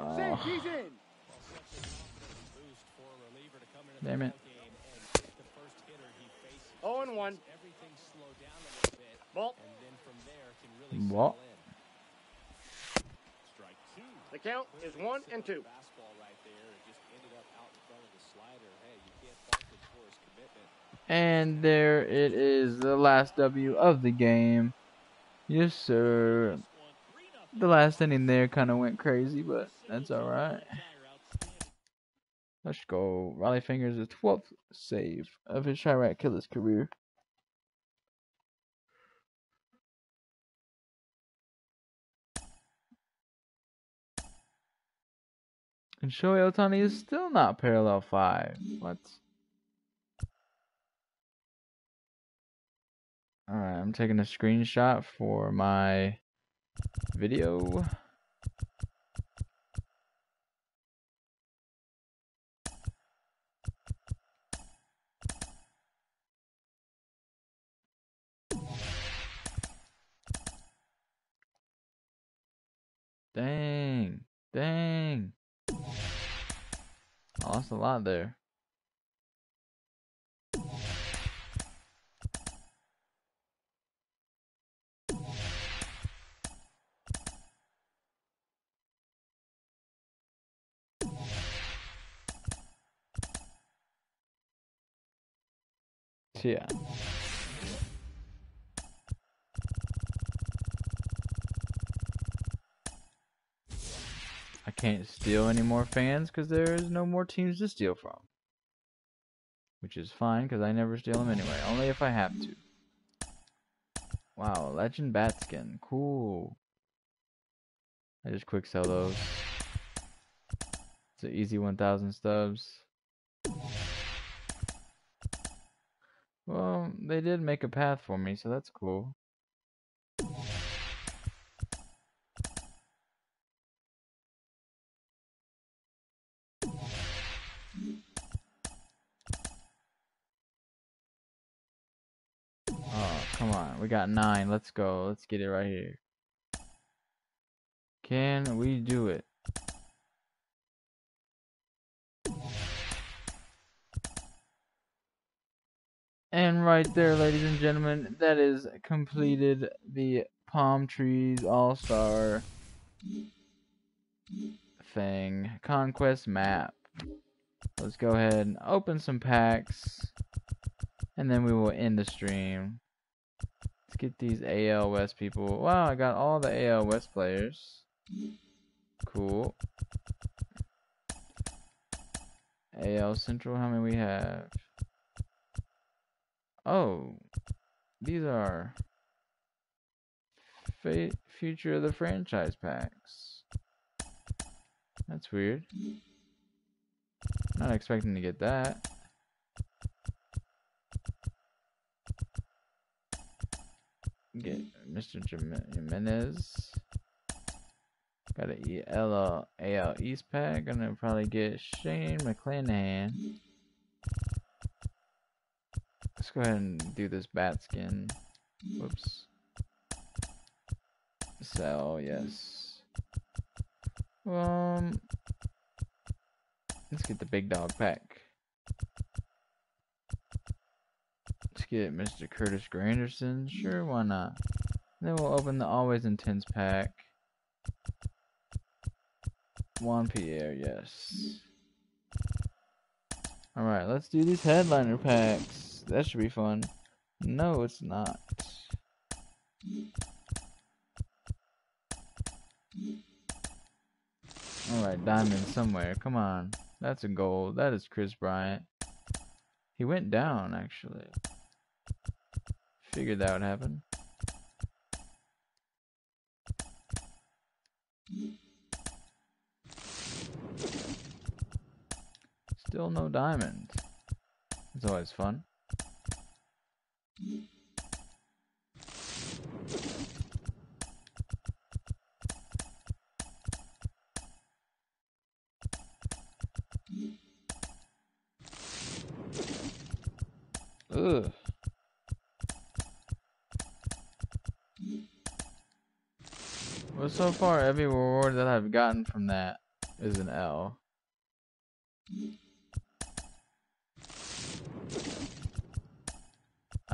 Oh, in. Well, such a confidence boost for a reliever to come into Damn it. ball game and hit the first hitter he faces. Oh, and one. makes Everything slow down a little bit, Ball. and then from there can really Ball. strike two. The count is one and two. Fastball right there. It just ended up out in front of the slider. Hey, you can't fault him for commitment. And there it is. The last W of the game. Yes, sir. This one, three nothing. The last inning there kind of went crazy, but that's alright. Let's go. Rollie Fingers, the 12th save of his Chirac Killer's career. And Shohei Ohtani is still not parallel 5. What? Alright, I'm taking a screenshot for my video. Dang. Dang. Oh, I lost a lot there. Yeah. I can't steal any more fans because there's no more teams to steal from. Which is fine because I never steal them anyway, only if I have to. Wow, legend bat skin. Cool. I just quick sell those. It's an easy 1000 stubs. Well, they did make a path for me, so that's cool. Oh, come on. We got nine. Let's go. Let's get it right here. Can we do it? And right there, ladies and gentlemen, that is completed the Palm Trees All Star thing. Conquest map. Let's go ahead and open some packs. And then we will end the stream. Let's get these AL West people. Wow, I got all the AL West players. Cool. AL Central, how many we have? Oh, these are future of the franchise packs. That's weird. Not expecting to get that. Get Mr. Jimenez. Got a E- L- AL East pack. Gonna probably get Shane McClanahan. Let's go ahead and do this bat skin. Whoops. Sell, yes. Um, let's get the big dog pack. Let's get Mr. Curtis Granderson. Sure, why not? Then we'll open the Always Intense pack. Juan Pierre, yes. Alright, let's do these headliner packs. That should be fun. No, it's not. Alright, diamond somewhere. Come on. That's a gold. That is Kris Bryant. He went down, actually. Figured that would happen. Still no diamond. It's always fun. Ugh. Well, so far, every reward that I've gotten from that is an L.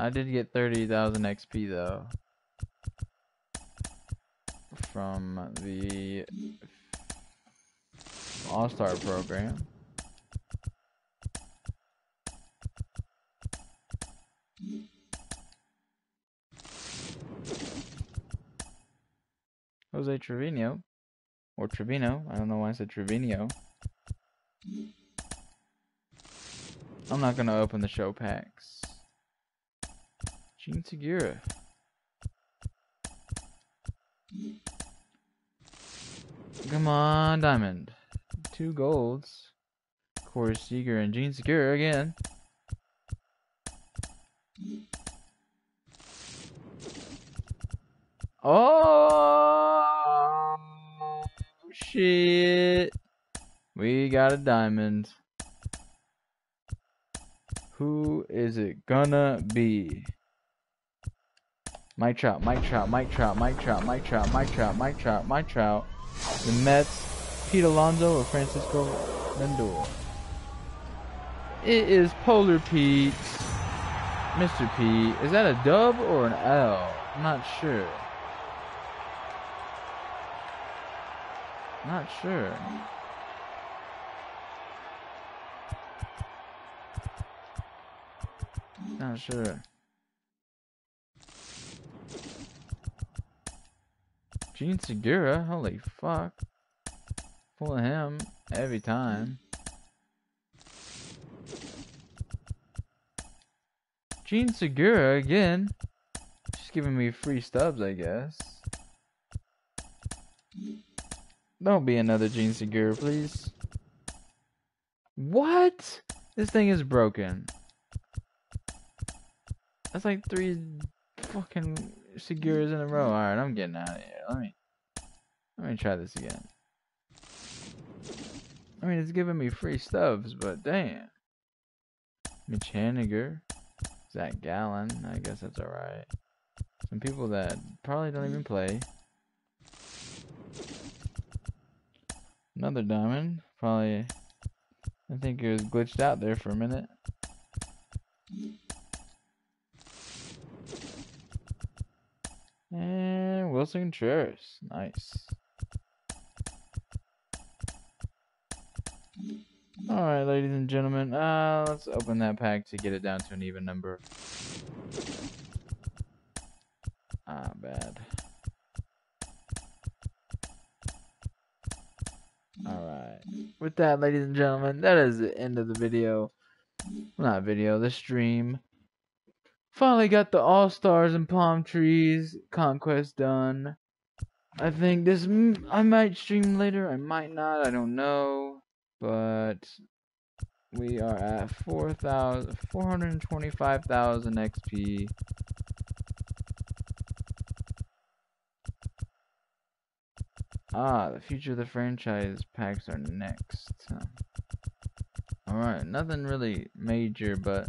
I did get 30,000 XP though. From the All-Star program. Jose Trevino. Or Trevino. I don't know why I said Trevino. I'm not gonna open the show packs. Jean Segura. Come on, Diamond. Two golds. Corey Seager and Jean Segura again. Oh shit. We got a diamond. Who is it gonna be? Mike Trout, Mike Trout, Mike Trout, Mike Trout, Mike Trout, Mike Trout, Mike Trout, Mike Trout. The Mets, Pete Alonso or Francisco Lindor. It is Polar Pete. Mr. P. Is that a dub or an L? I'm not sure. Not sure. Not sure. Jean Segura, holy fuck. Pulling him every time. Jean Segura again. Just giving me free stubs, I guess. Don't be another Jean Segura, please. What? This thing is broken. That's like three fucking Seguras in a row. Alright, I'm getting out of here. Let me let me try this again. I mean it's giving me free stubs, but damn. Mitch Haniger. Zach Gallen. I guess that's alright. Some people that probably don't even play. Another diamond. Probably. I think it was glitched out there for a minute. And Willson Contreras. Nice. Alright, ladies and gentlemen. Uh, let's open that pack to get it down to an even number. Ah, bad. Alright. With that, ladies and gentlemen, that is the end of the video. Not video, the stream. Finally got the All Stars and Palm Trees Conquest done. I think this, I might stream later, I might not, I don't know. But we are at 4,000, 425,000 XP. Ah, the future of the franchise packs are next. Alright, nothing really major, but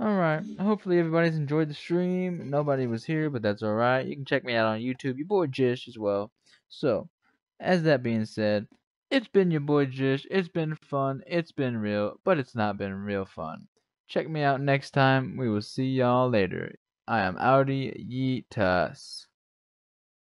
Alright, hopefully everybody's enjoyed the stream. Nobody was here, but that's alright. You can check me out on YouTube, your boy Jish as well. So, as that being said, it's been your boy Jish. It's been fun. It's been real, but it's not been real fun. Check me out next time. We will see y'all later. I am Audi Yeetus.